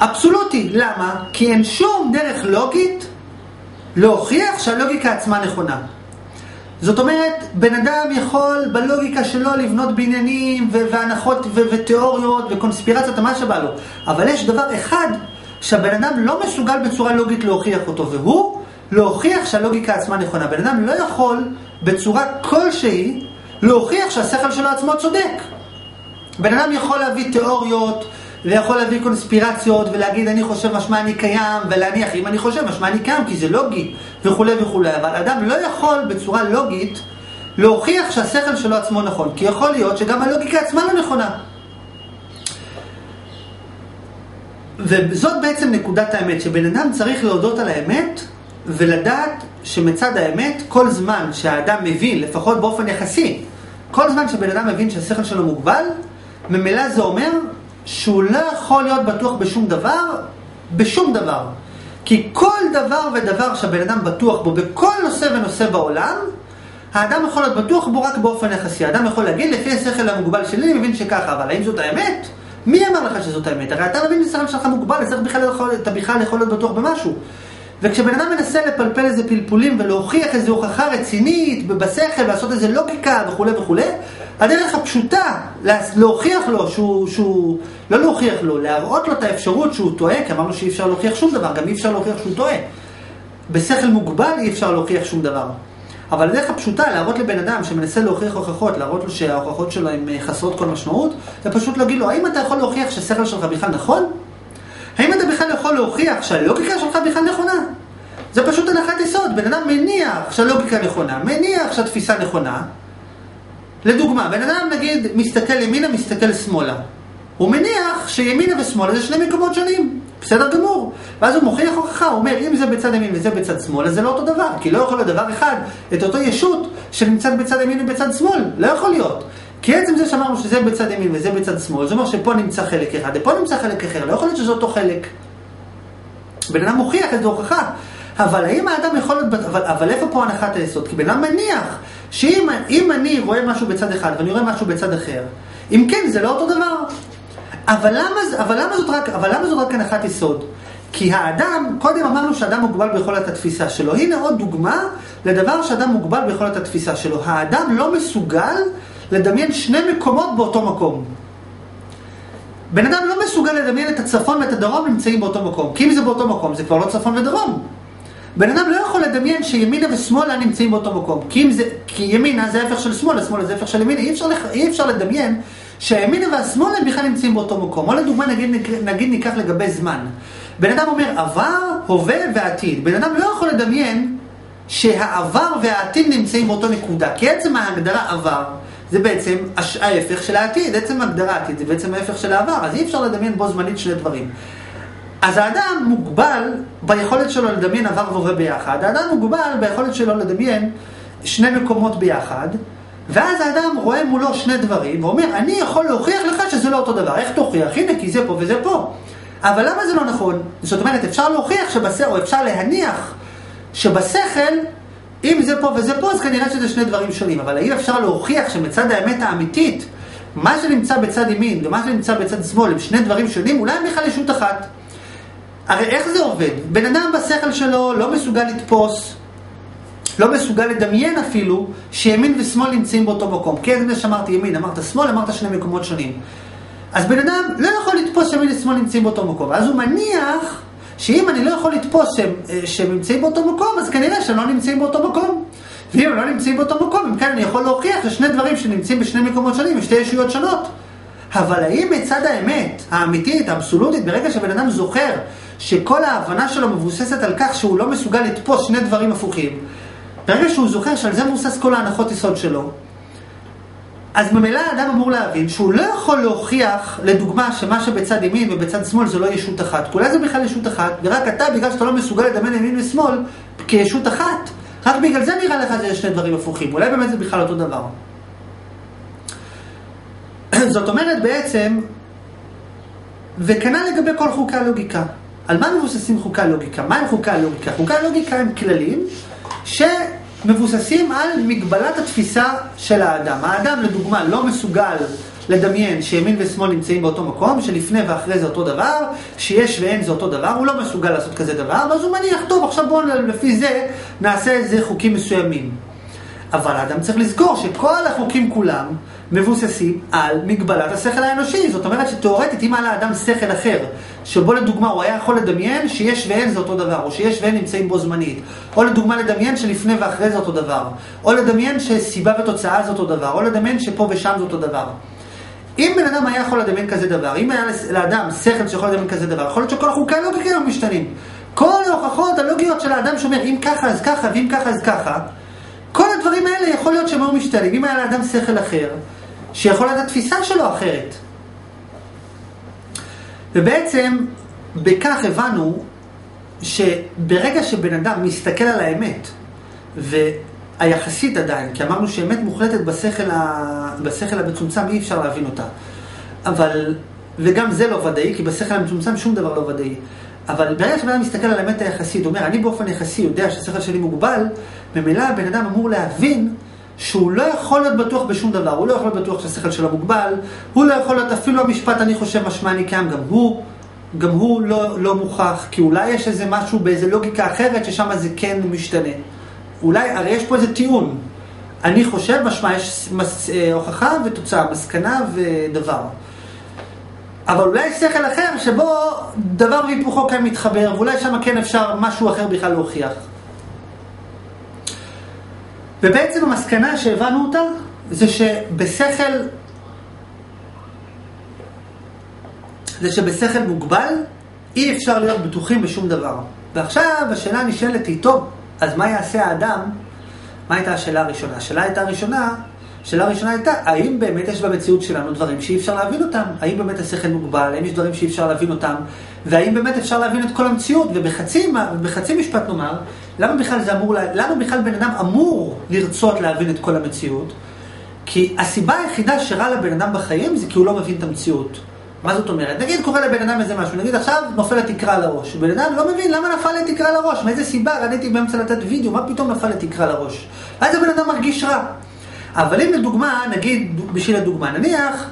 A: אבסולוטי. למה? כי אין שום דרך לוגית להוכיח שהלוגיקה עצמה נכונה. זאת אומרת, בן אדם יכול בלוגיקה שלו לבנות בניינים והנחות ותיאוריות וקונספירציות, מה שבא לו. אבל יש דבר אחד שהבן אדם לא מסוגל בצורה לוגית להוכיח אותו, והוא להוכיח שהלוגיקה עצמה נכונה. בן אדם לא יכול בצורה כלשהי להוכיח שהשכל שלו עצמו צודק. בן אדם יכול להביא תיאוריות, ויכול להביא קונספירציות, ולהגיד אני חושב משמע אני קיים, ולהניח אם אני חושב משמע אני קיים, כי זה לוגי, וכולי וכולי. אבל אדם לא יכול בצורה לוגית להוכיח שהשכל שלו עצמו נכון, כי יכול להיות שגם הלוגיקה עצמה לא נכונה. וזאת בעצם נקודת האמת, שבן אדם צריך להודות על האמת ולדעת שמצד האמת, כל זמן שהאדם מבין, לפחות באופן יחסי, כל זמן שבן אדם מבין שהשכל שלו מוגבל, ממילא זה אומר שהוא לא יכול להיות בטוח בשום דבר, בשום דבר. כי כל דבר ודבר שהבן אדם בטוח בו, בכל נושא ונושא בעולם, האדם יכול להיות בטוח בו רק באופן יחסי. האדם יכול להגיד, לפי השכל המוגבל שלי, אני מבין שככה, אבל האם זאת האמת? מי אמר לך שזאת האמת? הרי אתה מבין שהשכל שלך מוגבל, אז אתה בכלל יכול להיות בטוח במשהו? וכשבן אדם מנסה לפלפל איזה פלפולים ולהוכיח איזו הוכחה רצינית בשכל, לעשות איזה לוגיקה וכולי וכולי, הדרך הפשוטה להוכיח לו שהוא, שהוא, לא להוכיח לו, להראות לו את האפשרות שהוא טועה, כי אמרנו שאי אפשר להוכיח שום דבר, גם אי אפשר להוכיח שהוא טועה. בשכל מוגבל אי אפשר להוכיח שום דבר. אבל הדרך הפשוטה להראות לבן אדם שמנסה להוכיח הוכחות, להראות לו שההוכחות שלו הן חסרות כל משמעות, זה פשוט להגיד לו, האם אתה יכול להוכיח שהשכל שלך בכלל נכון? האם אתה בכלל יכול להוכיח שהלוגיקה שלך בכלל נכונה? זה פשוט הנחת יסוד, בן אדם מניח שהלוגיקה נכונה, מניח שהתפיסה נכונה. לדוגמה, בן אדם נגיד מסתכל ימינה, מסתכל שמאלה. הוא מניח שימינה ושמאלה זה שני מקומות שונים, בסדר גמור. ואז הוא מוכיח הוכחה, הוא אומר, אם זה בצד ימין וזה בצד שמאל, אז זה לא אותו דבר. כי לא יכול להיות דבר אחד, את אותו ישות שנמצאת בצד ימין ובצד שמאל. לא יכול להיות. כי עצם זה שאמרנו שזה בצד ימין וזה בצד שמאל, זה אומר שפה נמצא חלק אחד ופה נמצא חלק אחר, לא יכול להיות שזה אותו חלק. בן אדם מוכיח איזו הוכחה. אבל האם האדם יכול להיות, אבל, אבל איפה פה הנחת היסוד? כי בן אדם מניח שאם אני רואה משהו בצד אחד ואני רואה משהו בצד אחר, אם כן, זה לא אותו דבר. אבל למה, אבל למה, זאת, רק, אבל למה זאת רק הנחת יסוד? כי האדם, קודם אמרנו שאדם מוגבל ביכולת התפיסה שלו. הנה עוד דוגמה לדבר שאדם מוגבל ביכולת התפיסה שלו. האדם לא מסוגל לדמיין שני מקומות באותו מקום. בן אדם לא מסוגל לדמיין את הצפון ואת הדרום נמצאים באותו מקום. כי אם זה באותו מקום, זה כבר לא צפון ודרום. בן אדם לא יכול לדמיין שימינה ושמאלה נמצאים באותו מקום. כי, זה, כי ימינה זה ההפך של שמאלה, שמאלה זה ההפך של ימינה. אי אפשר, אי אפשר לדמיין שהימינה והשמאלה בכלל נמצאים באותו מקום. או לדוגמה נגיד, נגיד ניקח לגבי זמן. בן אדם אומר עבר, הווה ועתיד. בן אדם לא יכול לדמיין שהעבר והעתיד נמצאים באותו נקודה. כי עצם ההגדרה עבר זה בעצם ההפך של העתיד. עצם ההגדרה עתיד זה בעצם ההפך של העבר. אז אי אפשר לדמיין בו זמנית שני דברים. אז האדם מוגבל ביכולת שלו לדמיין עבר והווה ביחד, האדם מוגבל ביכולת שלו לדמיין שני מקומות ביחד, ואז האדם רואה מולו שני דברים, ואומר, אני יכול להוכיח לך שזה לא אותו דבר. איך תוכיח? הנה, כי זה פה וזה פה. אבל למה זה לא נכון? זאת אומרת, אפשר להוכיח שבשכל, או אפשר להניח שבשכל, אם זה פה וזה פה, אז כנראה שזה שני דברים שונים. אבל האם אפשר להוכיח שמצד האמת האמיתית, מה שנמצא בצד ימין ומה שנמצא בצד שמאל הם שני דברים שונים, אולי הם בכלל ישות אחת. הרי איך זה עובד? בן אדם בשכל שלו לא מסוגל לתפוס, לא מסוגל לדמיין אפילו, שימין ושמאל נמצאים באותו מקום. כן, זה שאמרתי ימין, אמרת שמאל, אמרת שני מקומות שונים. אז בן אדם לא יכול לתפוס שימין ושמאל נמצאים באותו מקום. אז הוא מניח שאם אני לא יכול לתפוס שהם, אה, שהם נמצאים באותו מקום, אז כנראה שהם לא נמצאים באותו מקום. ואם הם לא נמצאים באותו מקום, אם כן אני יכול להוכיח ששני דברים שנמצאים בשני מקומות שונים, בשתי ישויות שונות. אבל האם מצד האמת, האמיתית, האבסולוטית, ברגע שבן אדם זוכר שכל ההבנה שלו מבוססת על כך שהוא לא מסוגל לתפוס שני דברים הפוכים, ברגע שהוא זוכר שעל זה מבוסס כל ההנחות יסוד שלו, אז ממילא האדם אמור להבין שהוא לא יכול להוכיח, לדוגמה, שמה שבצד ימין ובצד שמאל זה לא ישות אחת. כי אולי זה בכלל ישות אחת, ורק אתה, בגלל שאתה לא מסוגל לדמיין ימין ושמאל כישות אחת, רק בגלל זה נראה לך זה שני דברים הפוכים. אולי באמת זה בכלל אותו דבר. זאת אומרת בעצם, וכנ"ל לגבי כל חוקי הלוגיקה. על מה מבוססים חוקי הלוגיקה? מה הם חוקי הלוגיקה? חוקי הלוגיקה הם כללים שמבוססים על מגבלת התפיסה של האדם. האדם לדוגמה לא מסוגל לדמיין שימין ושמאל נמצאים באותו מקום, שלפני ואחרי זה אותו דבר, שיש ואין זה אותו דבר, הוא לא מסוגל לעשות כזה דבר, ואז הוא מניח, טוב עכשיו בואו לפי זה נעשה איזה חוקים מסוימים. אבל האדם צריך לזכור שכל החוקים כולם מבוססים על מגבלת השכל האנושי. זאת אומרת שתאורטית אם היה לאדם שכל אחר, שבו לדוגמה הוא היה יכול לדמיין שיש ואין זה אותו דבר, או שיש ואין נמצאים בו זמנית, או לדוגמה לדמיין שלפני ואחרי זה אותו דבר, או לדמיין שסיבה ותוצאה זה אותו דבר, או לדמיין שפה ושם זה אותו דבר. אם בן אדם היה יכול לדמיין כזה דבר, אם היה לאדם שכל שיכול לדמיין כזה דבר, יכול להיות שכל החוקי הלוגיקה היו משתנים. כל ההוכחות הלוגיות של האדם שאומר אם ככה אז ככה ואם ככה אז ככה, כל הדברים האלה יכול להיות שהם היו משתנים. אם היה לאדם שכל אחר, שיכול להיות התפיסה שלו אחרת. ובעצם בכך הבנו שברגע שבן אדם מסתכל על האמת, והיחסית עדיין, כי אמרנו שאמת מוחלטת בשכל, ה... בשכל המצומצם אי אפשר להבין אותה. אבל, וגם זה לא ודאי, כי בשכל המצומצם שום דבר לא ודאי. אבל ברגע שבן אדם מסתכל על האמת היחסית, אומר, אני באופן יחסי יודע שהשכל שלי מוגבל, ממילא הבן אדם אמור להבין שהוא לא יכול להיות בטוח בשום דבר, הוא לא יכול להיות בטוח שהשכל שלו מוגבל, הוא לא יכול להיות אפילו המשפט אני חושב משמע אני קיים, גם הוא, גם הוא לא, לא מוכח, כי אולי יש איזה משהו באיזה לוגיקה אחרת ששם זה כן משתנה. אולי, הרי יש פה איזה טיעון. אני חושב, משמע יש מס, אה, הוכחה ותוצאה, מסקנה ודבר. אבל אולי שכל אחר שבו דבר והיפוכו כאן מתחבר, ואולי שם כן אפשר משהו אחר בכלל להוכיח. ובעצם המסקנה שהבנו אותה זה שבשכל, זה שבשכל מוגבל אי אפשר להיות בטוחים בשום דבר. ועכשיו השאלה נשאלת היא, טוב, אז מה יעשה האדם? מה הייתה השאלה הראשונה? השאלה הייתה הראשונה, השאלה הראשונה הייתה, האם באמת יש במציאות שלנו דברים שאי אפשר להבין אותם? האם באמת השכל מוגבל? האם יש דברים שאי אפשר להבין אותם? והאם באמת אפשר להבין את כל המציאות? ובחצי משפט נאמר, למה בכלל זה אמור, למה בכלל בן אדם אמור לרצות להבין את כל המציאות? כי הסיבה היחידה שרע לבן אדם בחיים זה כי הוא לא מבין את המציאות. מה זאת אומרת? נגיד קורה לבן אדם איזה משהו, נגיד עכשיו נופלת תקרה על הראש. בן אדם לא מבין למה נפל לי תקרה על הראש, מאיזה סיבה, רניתי באמצע לתת וידאו, מה פתאום נפל לי תקרה על הראש? ואז הבן אדם מרגיש רע. אבל אם לדוגמה, נגיד, בשביל הדוגמה, נניח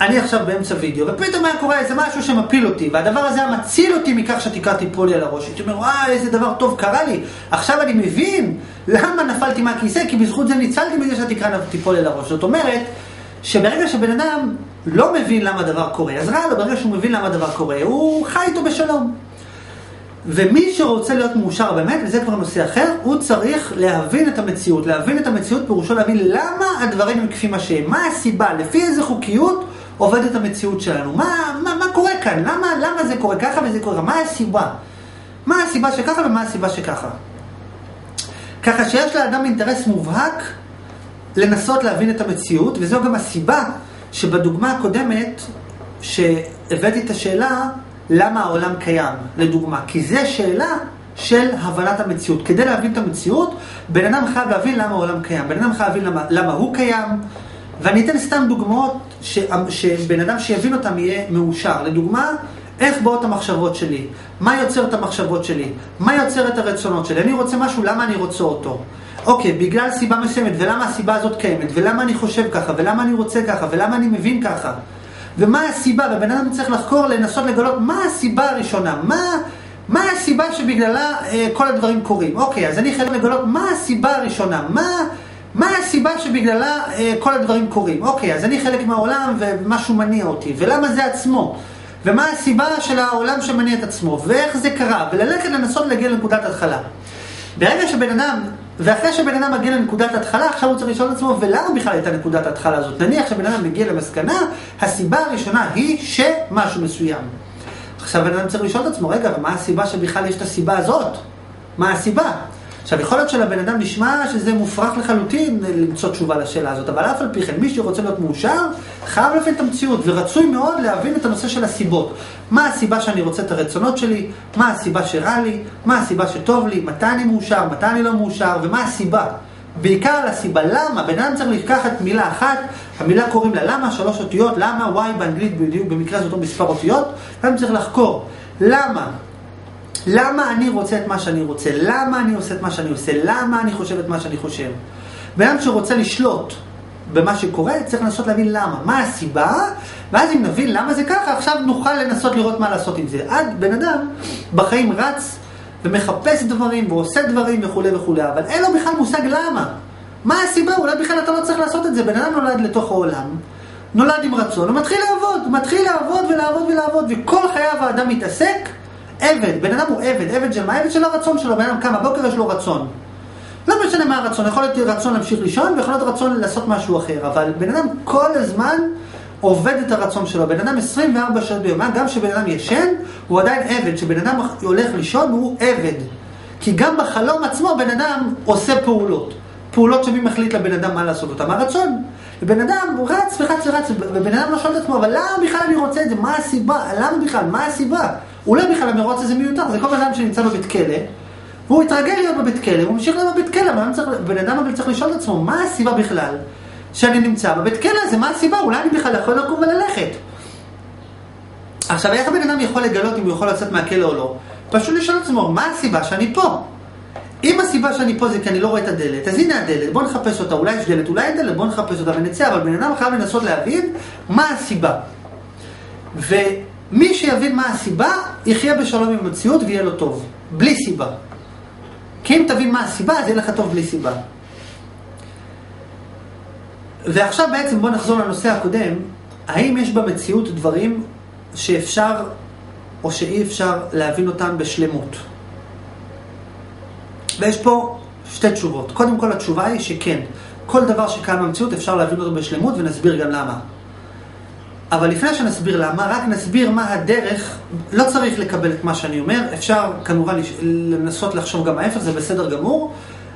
A: שאני עכשיו באמצע וידאו, ופתאום היה קורה איזה משהו שמפיל אותי, והדבר הזה היה מציל אותי מכך שהתקרה תיפול לי על הראש. הייתי אומר, וואי, איזה דבר טוב קרה לי. עכשיו אני מבין למה נפלתי מהכיסא, כי בזכות זה ניצלתי מזה שהתקרה תיפול לי על הראש. זאת אומרת, שברגע שבן אדם לא מבין למה הדבר קורה, אז רע לו, ברגע שהוא מבין למה הדבר קורה, הוא חי איתו בשלום. ומי שרוצה להיות מאושר באמת, וזה כבר נושא אחר, הוא צריך להבין את המציאות. להבין את המציאות פירושו להבין למה הדברים הם כפי מה שהם. מה הסיבה, לפי איזה חוקיות עובדת המציאות שלנו. מה, מה, מה קורה כאן? למה, למה זה קורה ככה וזה קורה? מה הסיבה? מה הסיבה שככה ומה הסיבה שככה? ככה שיש לאדם אינטרס מובהק לנסות להבין את המציאות, וזו גם הסיבה שבדוגמה הקודמת, שהבאתי את השאלה, למה העולם קיים, לדוגמה. כי זו שאלה של הבנת המציאות. כדי להבין את המציאות, בן אדם חייב להבין למה העולם קיים. בן אדם חייב להבין למה, למה הוא קיים. ואני אתן סתם דוגמאות שבן אדם שיבין אותם יהיה מאושר. לדוגמה, איך באות המחשבות שלי? מה יוצר את המחשבות שלי? מה יוצר את הרצונות שלי? אני רוצה משהו, למה אני רוצה אותו? אוקיי, בגלל סיבה מסוימת, ולמה הסיבה הזאת קיימת, ולמה אני חושב ככה, ולמה אני רוצה ככה, ולמה אני מבין ככה, ומה הסיבה, ובן אדם צריך לחקור, לנסות לגלות מה הסיבה הראשונה, מה, מה הסיבה שבגללה אה, כל הדברים קורים. אוקיי, אז אני חייב לגלות מה הסיבה הראשונה, מה, מה הסיבה שבגללה אה, כל הדברים קורים. אוקיי, אז אני חלק מהעולם ומשהו מניע אותי, ולמה זה עצמו. ומה הסיבה של העולם שמניע את עצמו, ואיך זה קרה, וללכת לנסות להגיע לנקודת התחלה. ברגע שבן אדם, ואחרי שבן אדם מגיע לנקודת התחלה, עכשיו הוא צריך לשאול את עצמו, ולמה בכלל הייתה נקודת ההתחלה הזאת? נניח שבן אדם מגיע למסקנה, הסיבה הראשונה היא שמשהו מסוים. עכשיו בן אדם צריך לשאול את עצמו, רגע, ומה הסיבה שבכלל יש את הסיבה הזאת? מה הסיבה? עכשיו, יכול להיות שלבן אדם נשמע שזה מופרך לחלוטין למצוא תשובה לשאלה הזאת, אבל אף על פי כן, מי שרוצה להיות מאושר, חייב להבין את המציאות, ורצוי מאוד להבין את הנושא של הסיבות. מה הסיבה שאני רוצה את הרצונות שלי, מה הסיבה שרע לי, מה הסיבה שטוב לי, מתי אני מאושר, מתי אני לא מאושר, ומה הסיבה. בעיקר על הסיבה למה, בן אדם צריך לקחת מילה אחת, המילה קוראים לה למה, שלוש אותיות, למה, וואי באנגלית בדיוק, במקרה הזה אותו מספר אותיות, אדם צריך לחקור. למה? למה אני רוצה את מה שאני רוצה? למה אני עושה את מה שאני עושה? למה אני חושב את מה שאני חושב? בן שרוצה לשלוט במה שקורה, צריך לנסות להבין למה. מה הסיבה? ואז אם נבין למה זה ככה, עכשיו נוכל לנסות לראות מה לעשות עם זה. עד בן אדם בחיים רץ ומחפש דברים ועושה דברים וכולי וכולי, אבל אין לו בכלל מושג למה. מה הסיבה? אולי בכלל אתה לא צריך לעשות את זה. בן אדם נולד לתוך העולם, נולד עם רצון, הוא מתחיל לעבוד, מתחיל לעבוד ולעבוד ולעבוד, וכל חייו האדם מתעסק עבד, בן אדם הוא עבד, עבד של מה? עבד של הרצון שלו, בן אדם קם בבוקר יש לו רצון. לא משנה מה הרצון, יכול להיות רצון להמשיך לישון ויכול להיות רצון לעשות משהו אחר, אבל בן אדם כל הזמן עובד את הרצון שלו. בן אדם 24 שעות ביום, גם כשבן אדם ישן, הוא עדיין עבד. כשבן אדם הולך לישון, הוא עבד. כי גם בחלום עצמו בן אדם עושה פעולות. פעולות שמי מחליט לבן אדם מה לעשות אותם? הרצון. ובן אדם רץ ורץ ורץ, ובן אדם לא שואל את עצמו, אבל למה בכלל אני רוצה את זה? מה הסיבה? למה בכלל? מה הסיבה? אולי בכלל המרוץ הזה מיותר, זה כל אדם שנמצא בבית כלא, והוא התרגל להיות בבית כלא, הוא ממשיך להיות בבית כלא, בן אדם אבל צריך לשאול את עצמו, מה הסיבה בכלל שאני נמצא בבית כלא הזה? מה הסיבה? אולי אני בכלל יכול לקום וללכת. עכשיו, איך הבן אדם יכול לגלות אם הוא יכול לצאת מהכלא או לא? פשוט לשאול את עצמו, מה הסיבה שאני פה? אם הסיבה שאני פה זה כי אני לא רואה את הדלת, אז הנה הדלת, בוא נחפש אותה, אולי יש דלת, אולי אין דלת, בוא נחפש אותה ונצא, אבל בן אדם חייב לנסות להבין מה הסיבה. ומי שיבין מה הסיבה, יחיה בשלום עם המציאות ויהיה לו טוב, בלי סיבה. כי אם תבין מה הסיבה, אז יהיה לך טוב בלי סיבה. ועכשיו בעצם בוא נחזור לנושא הקודם, האם יש במציאות דברים שאפשר או שאי אפשר להבין אותם בשלמות? ויש פה שתי תשובות. קודם כל התשובה היא שכן, כל דבר שקיים במציאות אפשר להבין אותו בשלמות ונסביר גם למה. אבל לפני שנסביר למה, רק נסביר מה הדרך, לא צריך לקבל את מה שאני אומר, אפשר כמובן לנסות לחשוב גם ההפך, זה בסדר גמור,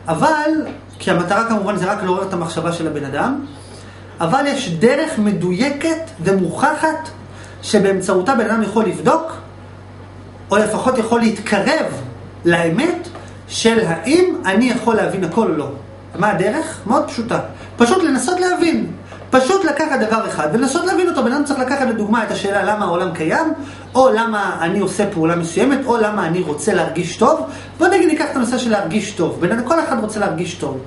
A: אבל, כי המטרה כמובן זה רק לעורר את המחשבה של הבן אדם, אבל יש דרך מדויקת ומוכחת שבאמצעותה בן אדם יכול לבדוק, או לפחות יכול להתקרב לאמת, של האם אני יכול להבין הכל או לא. מה הדרך? מאוד פשוטה. פשוט לנסות להבין. פשוט לקחת דבר אחד ולנסות להבין אותו. בן אדם צריך לקחת לדוגמה את השאלה למה העולם קיים, או למה אני עושה פעולה מסוימת, או למה אני רוצה להרגיש טוב. בוא נגיד ניקח את הנושא של להרגיש טוב. בן אדם, כל אחד רוצה להרגיש טוב.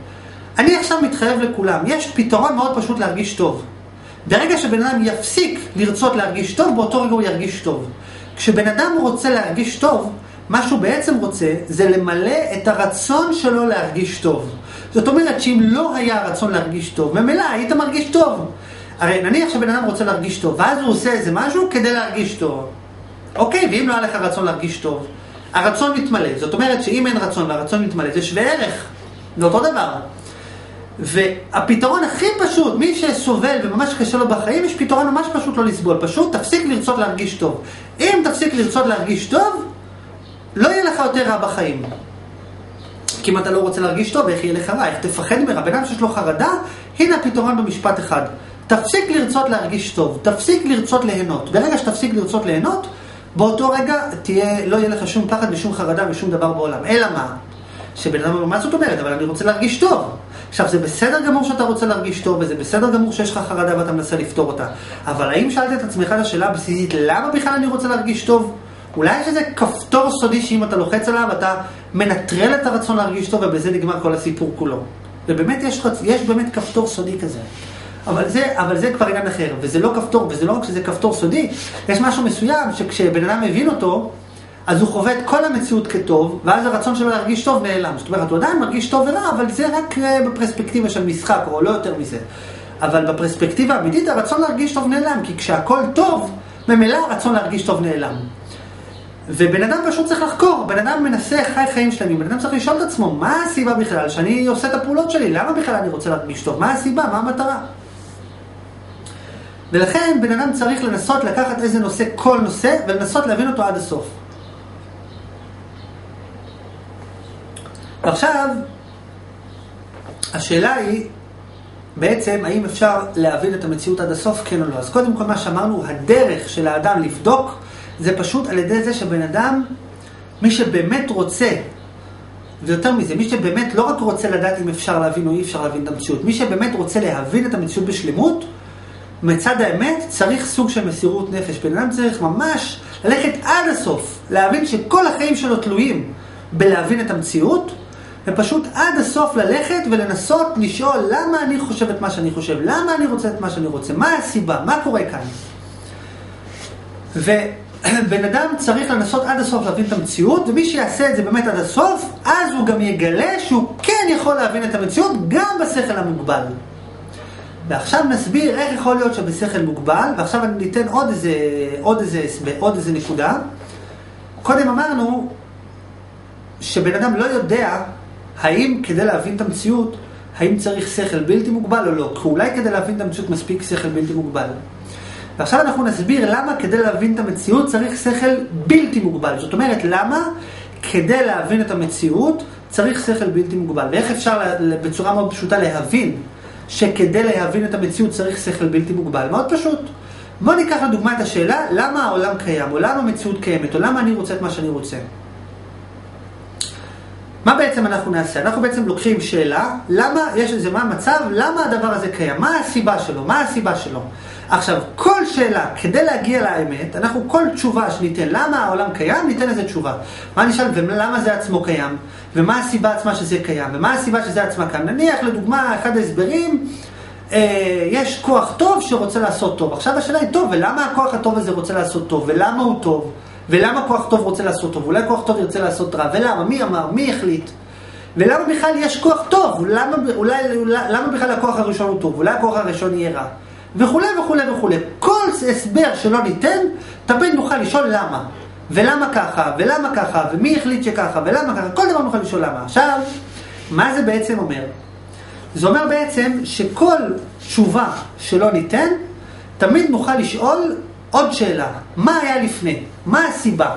A: אני עכשיו מתחייב לכולם, יש פתרון מאוד פשוט להרגיש טוב. ברגע שבן אדם יפסיק לרצות להרגיש טוב, באותו רגע הוא ירגיש טוב. כשבן אדם רוצה להרגיש טוב, מה שהוא בעצם רוצה זה למלא את הרצון שלו להרגיש טוב. זאת אומרת שאם לא היה רצון להרגיש טוב, ממילא היית מרגיש טוב. הרי נניח שבן אדם רוצה להרגיש טוב, ואז הוא עושה איזה משהו כדי להרגיש טוב. אוקיי, ואם לא היה לך רצון להרגיש טוב, הרצון מתמלא. זאת אומרת שאם אין רצון והרצון מתמלא, זה שווה ערך. זה אותו דבר. והפתרון הכי פשוט, מי שסובל וממש קשה לו בחיים, יש פתרון ממש פשוט לא לסבול. פשוט תפסיק לרצות להרגיש טוב. אם תפסיק לרצות להרגיש טוב, לא יהיה לך יותר רע בחיים. כי אם אתה לא רוצה להרגיש טוב, איך יהיה לך רע? איך תפחד מרע? בן אדם שיש לו חרדה, הנה הפתרון במשפט אחד. תפסיק לרצות להרגיש טוב, תפסיק לרצות ליהנות. ברגע שתפסיק לרצות ליהנות, באותו רגע תהיה, לא יהיה לך שום פחד ושום חרדה ושום דבר בעולם. אלא מה? שבן אדם אומר, מה זאת אומרת? אבל אני רוצה להרגיש טוב. עכשיו, זה בסדר גמור שאתה רוצה להרגיש טוב, וזה בסדר גמור שיש לך חרדה ואתה מנסה לפתור אותה. אבל האם שאלת את עצמך את השאלה הבסיסית, למה בכלל אני רוצה להרגיש טוב? אולי יש איזה כפתור סודי שאם אתה לוחץ עליו, אתה מנטרל את הרצון להרגיש טוב ובזה נגמר כל הסיפור כולו. ובאמת יש, יש באמת כפתור סודי כזה. אבל זה, אבל זה כבר עניין אחר, וזה לא כפתור, וזה לא רק שזה כפתור סודי, יש משהו מסוים שכשבן אדם מבין אותו, אז הוא חווה את כל המציאות כטוב, ואז הרצון שלו להרגיש טוב נעלם. זאת אומרת, הוא עדיין מרגיש טוב ורע, אבל זה רק אה, בפרספקטיבה של משחק, או לא יותר מזה. אבל בפרספקטיבה האמיתית, הרצון להרגיש טוב נעלם, כי כשהכול טוב, ממילא הרצון להרגיש טוב נעלם. ובן אדם פשוט צריך לחקור, בן אדם מנסה חי חיים שלמים, בן אדם צריך לשאול את עצמו, מה הסיבה בכלל שאני עושה את הפעולות שלי? למה בכלל אני רוצה להרגיש טוב? מה הסיבה? מה המטרה? ולכן בן אדם צריך לנסות לקחת איזה נושא, כל נושא, ולנסות להבין אותו עד הסוף. ועכשיו, השאלה היא, בעצם, האם אפשר להבין את המציאות עד הסוף, כן או לא. אז קודם כל מה שאמרנו, הדרך של האדם לבדוק, זה פשוט על ידי זה שבן אדם, מי שבאמת רוצה, ויותר מזה, מי שבאמת לא רק רוצה לדעת אם אפשר להבין או אי אפשר להבין את המציאות, מי שבאמת רוצה להבין את המציאות בשלמות, מצד האמת צריך סוג של מסירות נפש. בן אדם צריך ממש ללכת עד הסוף, להבין שכל החיים שלו תלויים בלהבין את המציאות, ופשוט עד הסוף ללכת ולנסות לשאול למה אני חושב את מה שאני חושב, למה אני רוצה את מה שאני רוצה, מה הסיבה, מה קורה כאן. ובן אדם צריך לנסות עד הסוף להבין את המציאות, ומי שיעשה את זה באמת עד הסוף, אז הוא גם יגלה שהוא כן יכול להבין את המציאות גם בשכל המוגבל. ועכשיו נסביר איך יכול להיות שבשכל מוגבל, ועכשיו אני ניתן עוד איזה, עוד איזה, עוד איזה נקודה. קודם אמרנו שבן אדם לא יודע האם כדי להבין את המציאות, האם צריך שכל בלתי מוגבל או לא? כי אולי כדי להבין את המציאות מספיק שכל בלתי מוגבל. ועכשיו אנחנו נסביר למה כדי להבין את המציאות צריך שכל בלתי מוגבל. זאת אומרת, למה כדי להבין את המציאות צריך שכל בלתי מוגבל. ואיך אפשר בצורה מאוד פשוטה להבין שכדי להבין את המציאות צריך שכל בלתי מוגבל? מאוד פשוט. בוא ניקח לדוגמה את השאלה למה העולם קיים, או למה המציאות קיימת, או למה אני רוצה את מה שאני רוצה. מה בעצם אנחנו נעשה? אנחנו בעצם לוקחים שאלה, למה יש איזה, מה המצב, למה הדבר הזה קיים, מה הסיבה שלו, מה הסיבה שלו. עכשיו, כל שאלה, כדי להגיע לאמת, אנחנו כל תשובה שניתן, למה העולם קיים, ניתן איזה תשובה. מה נשאל, ולמה זה עצמו קיים, ומה הסיבה עצמה שזה קיים, ומה הסיבה שזה עצמה קיים. נניח, לדוגמה, אחד ההסברים, אה, יש כוח טוב שרוצה לעשות טוב. עכשיו השאלה היא, טוב, ולמה הכוח הטוב הזה רוצה לעשות טוב, ולמה הוא טוב? ולמה כוח טוב רוצה לעשות טוב? אולי כוח טוב ירצה לעשות רע? ולמה? מי אמר? מי החליט? ולמה בכלל יש כוח טוב? למה, אולי, אולי, למה בכלל הכוח הראשון הוא טוב? אולי הכוח הראשון יהיה רע? וכולי וכולי וכולי. כל הסבר שלא ניתן, תמיד נוכל לשאול למה. ולמה ככה, ולמה ככה, ומי החליט שככה, ולמה ככה, כל דבר נוכל לשאול למה. עכשיו, מה זה בעצם אומר? זה אומר בעצם שכל תשובה שלא ניתן, תמיד נוכל לשאול עוד שאלה, מה היה לפני? מה הסיבה?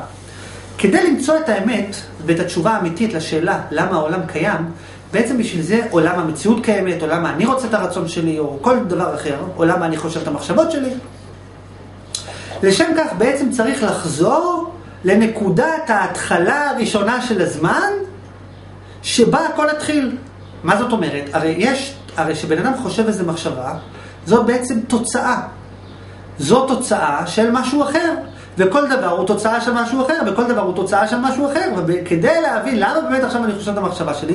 A: כדי למצוא את האמת ואת התשובה האמיתית לשאלה למה העולם קיים, בעצם בשביל זה למה המציאות קיימת, למה אני רוצה את הרצון שלי, או כל דבר אחר, למה אני חושב את המחשבות שלי. לשם כך בעצם צריך לחזור לנקודת ההתחלה הראשונה של הזמן, שבה הכל התחיל. מה זאת אומרת? הרי יש, הרי כשבן אדם חושב איזה מחשבה, זאת בעצם תוצאה. זו תוצאה של משהו אחר. וכל דבר הוא תוצאה של משהו אחר, וכל דבר הוא תוצאה של משהו אחר, וכדי להבין למה באמת עכשיו אני חושב את המחשבה שלי,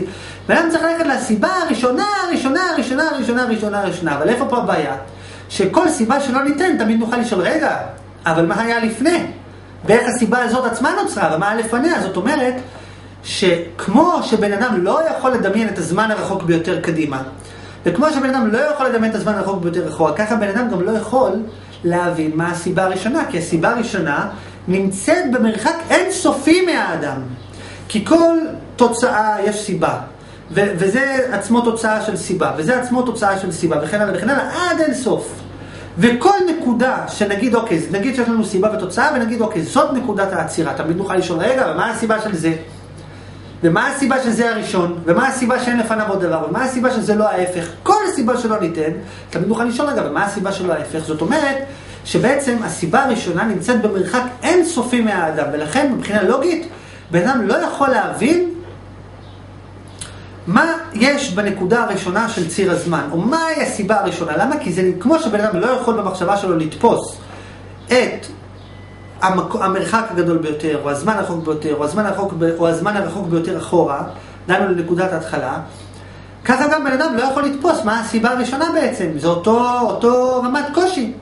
A: אדם צריך ללכת לסיבה הראשונה, הראשונה, הראשונה, הראשונה, הראשונה, הראשונה, אבל איפה פה הבעיה? שכל סיבה שלא ניתן, תמיד נוכל לשאול, רגע, אבל מה היה לפני? ואיך הסיבה הזאת עצמה נוצרה, ומה היה לפניה? זאת אומרת, שכמו שבן אדם לא יכול לדמיין את הזמן הרחוק ביותר קדימה, וכמו שבן אדם לא יכול לדמיין את הזמן הרחוק ביותר אחורה, ככה בן אדם גם לא יכול להבין מה הסיבה הראשונה, כי הסיבה הראשונה נמצאת במרחק אינסופי מהאדם. כי כל תוצאה יש סיבה, וזה עצמו תוצאה של סיבה, וזה עצמו תוצאה של סיבה, וכן הלאה וכן הלאה, עד אינסוף. וכל נקודה שנגיד, אוקיי, נגיד שיש לנו סיבה ותוצאה, ונגיד, אוקיי, זאת נקודת העצירה. תמיד נוכל לשאול, רגע, ומה הסיבה של זה? ומה הסיבה שזה הראשון, ומה הסיבה שאין לפניו עוד דבר, ומה הסיבה שזה לא ההפך. כל הסיבה שלא ניתן, תמיד נוכל לשאול רגע, ומה הסיבה שלא ההפך. זאת אומרת, שבעצם הסיבה הראשונה נמצאת במרחק אינסופי מהאדם, ולכן מבחינה לוגית, בן אדם לא יכול להבין מה יש בנקודה הראשונה של ציר הזמן, או מהי הסיבה הראשונה. למה? כי זה כמו שבן אדם לא יכול במחשבה שלו לתפוס את המרחק הגדול ביותר, או הזמן הרחוק ביותר, או הזמן הרחוק, ב... או הזמן הרחוק ביותר אחורה, דנו לנקודת ההתחלה, ככה גם בן אדם לא יכול לתפוס מה הסיבה הראשונה בעצם, זה אותו, אותו רמת קושי.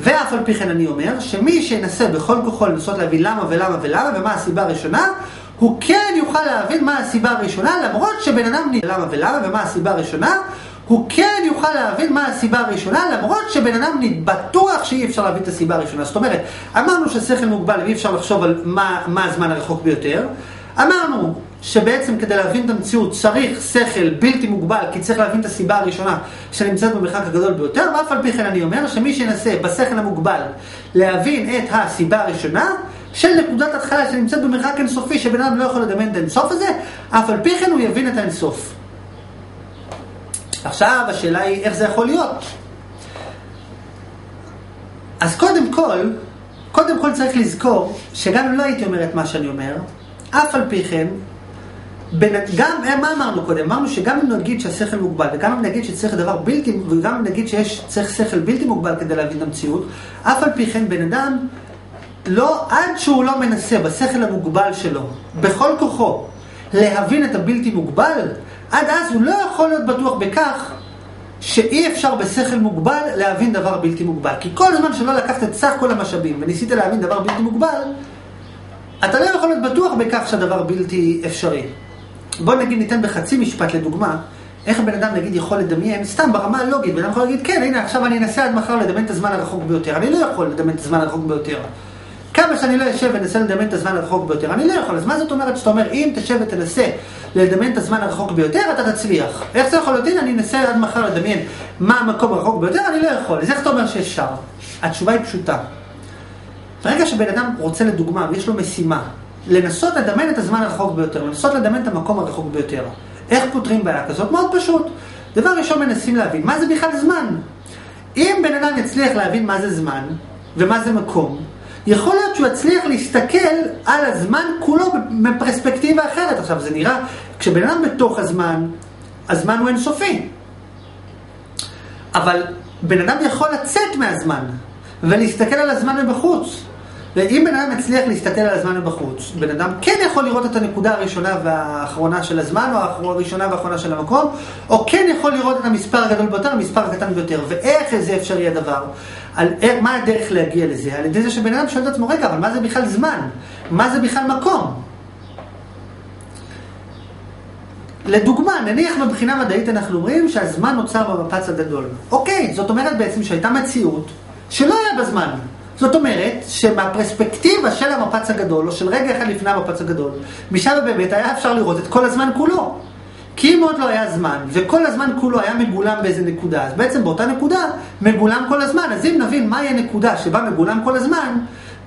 A: ואף על פי כן אני אומר, שמי שינסה בכל כוחו לנסות להבין למה ולמה ולמה ומה הסיבה הראשונה, הוא כן יוכל להבין מה הסיבה הראשונה, למרות שבן אדם נדע למה ולמה ומה הסיבה הראשונה, הוא כן יוכל להבין מה הסיבה הראשונה, למרות שבן אדם בטוח שאי אפשר להבין את הסיבה הראשונה. זאת אומרת, אמרנו ששכל מוגבל ואי אפשר לחשוב על מה, מה הזמן הרחוק ביותר. אמרנו שבעצם כדי להבין את המציאות צריך שכל בלתי מוגבל, כי צריך להבין את הסיבה הראשונה שנמצאת במרחק הגדול ביותר, ואף על פי כן אני אומר שמי שינסה בשכל המוגבל להבין את הסיבה הראשונה, של נקודת התחלה שנמצאת במרחק אינסופי, שבן אדם לא יכול לדמיין את האינסוף הזה, אף על פי כן הוא יבין את האינסוף. עכשיו השאלה היא איך זה יכול להיות. אז קודם כל, קודם כל צריך לזכור שגם אם לא הייתי אומר את מה שאני אומר, אף על פי כן, בין, גם, אה, מה אמרנו קודם? אמרנו שגם אם נגיד שהשכל מוגבל, וגם אם נגיד שצריך דבר בלתי, וגם אם נגיד שיש, צריך שכל בלתי מוגבל כדי להבין את המציאות, אף על פי כן בן אדם, לא, עד שהוא לא מנסה בשכל המוגבל שלו, בכל כוחו, להבין את הבלתי מוגבל, עד אז הוא לא יכול להיות בטוח בכך שאי אפשר בשכל מוגבל להבין דבר בלתי מוגבל. כי כל זמן שלא לקחת את סך כל המשאבים וניסית להבין דבר בלתי מוגבל, אתה לא יכול להיות בטוח בכך שהדבר בלתי אפשרי. בוא נגיד ניתן בחצי משפט לדוגמה, איך בן אדם נגיד יכול לדמיין, סתם ברמה הלוגית, בן אדם יכול להגיד, כן, הנה עכשיו אני אנסה עד מחר לדמיין את הזמן הרחוק ביותר. אני לא יכול לדמיין את הזמן הרחוק ביותר. כמה שאני לא אשב ואנסה לדמיין את הזמן הרחוק ביותר, אני לא יכול. אז מה זאת אומרת שאתה אומר, אם תשב ותנסה לדמיין את הזמן הרחוק ביותר, אתה תצליח. איך זה יכול להיות? הנה, אני אנסה עד מחר לדמיין מה המקום הרחוק ביותר, אני לא יכול. אז איך אתה אומר שאפשר? התשובה היא פשוטה. ברגע שבן אדם רוצה לדוגמה, ויש לו משימה, לנסות לדמיין את הזמן הרחוק ביותר, לנסות לדמיין את המקום הרחוק ביותר. איך פותרים בעיה כזאת? מאוד פשוט. דבר ראשון מנסים להבין, מה זה בכלל זמן? אם בן אדם יצליח להבין מה זה זמן, ומה זה מקום, יכול להיות שהוא יצליח להסתכל על הזמן כולו בפרספקטיבה אחרת. עכשיו, זה נראה, כשבן אדם בתוך הזמן, הזמן הוא אינסופי. אבל בן אדם יכול לצאת מהזמן ולהסתכל על הזמן מבחוץ. ואם בן אדם מצליח להסתכל על הזמן מבחוץ, בן אדם כן יכול לראות את הנקודה הראשונה והאחרונה של הזמן, או הראשונה והאחרונה של המקום, או כן יכול לראות את המספר הגדול ביותר, המספר הקטן ביותר. ואיך זה אפשרי הדבר? על מה הדרך להגיע לזה? על ידי זה שבן אדם שואל את עצמו, רגע, אבל מה זה בכלל זמן? מה זה בכלל מקום? לדוגמה, נניח מבחינה מדעית אנחנו אומרים שהזמן נוצר במפץ הגדול. אוקיי, זאת אומרת בעצם שהייתה מציאות שלא היה בזמן. זאת אומרת שמהפרספקטיבה של המפץ הגדול, או של רגע אחד לפני המפץ הגדול, משם באמת היה אפשר לראות את כל הזמן כולו. כי אם עוד לא היה זמן, וכל הזמן כולו היה מגולם באיזה נקודה, אז בעצם באותה נקודה מגולם כל הזמן. אז אם נבין מהי הנקודה שבה מגולם כל הזמן,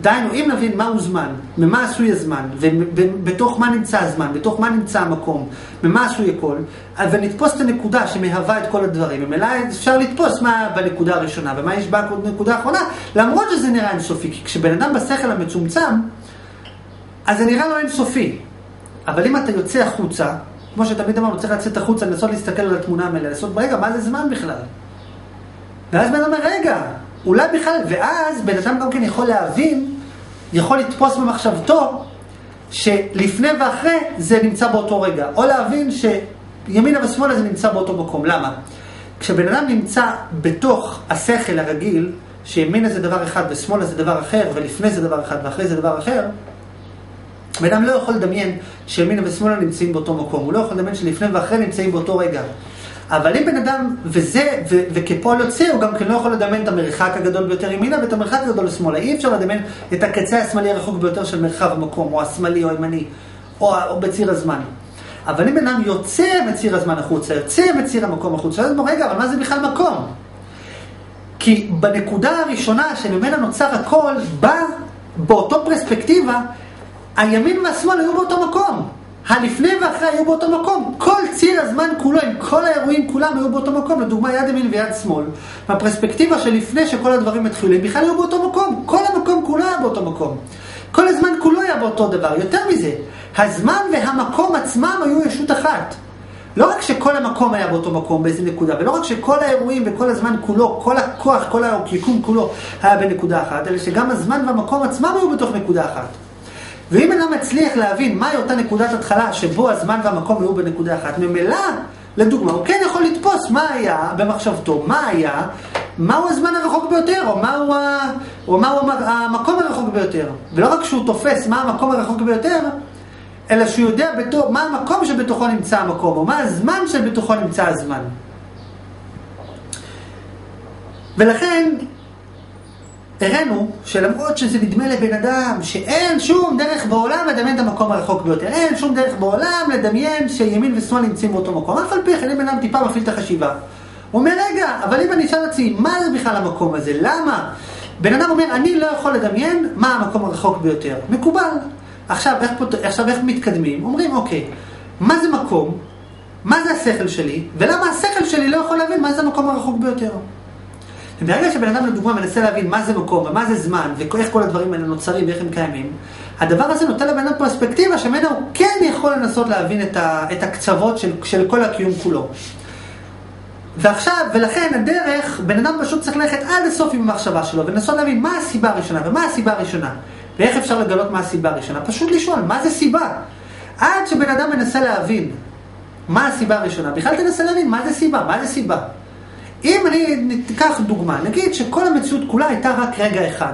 A: דהיינו, אם נבין מהו זמן, ממה עשוי הזמן, ובתוך מה נמצא הזמן, בתוך מה נמצא המקום, ממה עשוי הכל, ונתפוס את הנקודה שמהווה את כל הדברים, ממילא אפשר לתפוס מה בנקודה הראשונה ומה יש בנקודה האחרונה, למרות שזה נראה אינסופי, כי כשבן אדם בשכל המצומצם, אז זה נראה לו אינסופי. אבל אם אתה יוצא החוצה, כמו שתמיד אמרנו, צריך לצאת החוצה, לנסות להסתכל על התמונה המלאה, לנסות, רגע, מה זה זמן בכלל? ואז בן אדם אומר, רגע, אולי בכלל, ואז בן אדם גם כן יכול להבין, יכול לתפוס במחשבתו, שלפני ואחרי זה נמצא באותו רגע. או להבין שימינה ושמאלה זה נמצא באותו מקום. למה? כשבן אדם נמצא בתוך השכל הרגיל, שימינה זה דבר אחד ושמאלה זה דבר אחר, ולפני זה דבר אחד ואחרי זה דבר אחר, בן אדם לא יכול לדמיין שימינה ושמאלה נמצאים באותו מקום. הוא לא יכול לדמיין שלפני ואחרי נמצאים באותו רגע. אבל אם בן אדם, וזה, ו, וכפועל יוצא, הוא גם כן לא יכול לדמיין את המרחק הגדול ביותר ימינה ואת המרחק הגדול לשמאלה. אי אפשר לדמיין את הקצה השמאלי הרחוק ביותר של מרחב המקום, או השמאלי או הימני, או, או בציר הזמן. אבל אם בן אדם יוצא מציר הזמן החוצה, יוצא מציר המקום החוצה, אז הוא רגע, אבל מה זה בכלל מקום? כי בנקודה הראשונה שממנה נוצר הכל, בא באותו פרספקטיבה, הימין והשמאל היו באותו מקום. הלפני ואחרי היו באותו מקום. כל ציר הזמן כולו, עם כל האירועים כולם היו באותו מקום. לדוגמה, יד ימין ויד שמאל. של לפני שכל הדברים התחילו, הם בכלל היו באותו מקום. כל המקום כולו היה באותו מקום. כל הזמן כולו היה באותו דבר. יותר מזה, הזמן והמקום עצמם היו ישות אחת. לא רק שכל המקום היה באותו מקום, באיזה נקודה, ולא רק שכל האירועים וכל הזמן כולו, כל הכוח, כל היקום כולו היה בנקודה אחת, אלא שגם הזמן והמקום עצמם היו בתוך נקודה אחת. ואם אדם מצליח להבין מהי אותה נקודת התחלה שבו הזמן והמקום היו בנקודה אחת, ממילא, לדוגמה, הוא כן יכול לתפוס מה היה במחשבתו, מה היה, מהו הזמן הרחוק ביותר, או מהו, ה... או מהו המקום הרחוק ביותר. ולא רק שהוא תופס מה המקום הרחוק ביותר, אלא שהוא יודע בתור, מה המקום שבתוכו נמצא המקום, או מה הזמן שבתוכו נמצא הזמן. ולכן, הראינו שלמרות שזה נדמה לבן אדם שאין שום דרך בעולם לדמיין את המקום הרחוק ביותר, אין שום דרך בעולם לדמיין שימין ושמאל נמצאים באותו מקום, אף על פי כן אם בן אדם טיפה מפעיל את החשיבה. הוא אומר, רגע, אבל אם אני אשאל את עצמי, מה זה בכלל המקום הזה? למה? בן אדם אומר, אני לא יכול לדמיין מה המקום הרחוק ביותר. מקובל. עכשיו איך, פות... עכשיו, איך מתקדמים? אומרים, אוקיי, מה זה מקום? מה זה השכל שלי? ולמה השכל שלי לא יכול להבין מה זה המקום הרחוק ביותר? וברגע שבן אדם לדוגמה מנסה להבין מה זה מקום ומה זה זמן ואיך כל הדברים האלה נוצרים ואיך הם קיימים, הדבר הזה נותן לבן אדם פרספקטיבה שממנו הוא כן יכול לנסות להבין את, ה, את הקצוות של, של כל הקיום כולו. ועכשיו, ולכן הדרך, בן אדם פשוט צריך ללכת עד הסוף עם המחשבה שלו ולנסות להבין מה הסיבה הראשונה ומה הסיבה הראשונה. ואיך אפשר לגלות מה הסיבה הראשונה? פשוט לשאול, מה זה סיבה? עד שבן אדם מנסה להבין מה הסיבה הראשונה, בכלל תנסה להבין מה זה סיבה, מה זה סיבה. אם אני ניקח דוגמה, נגיד שכל המציאות כולה הייתה רק רגע אחד.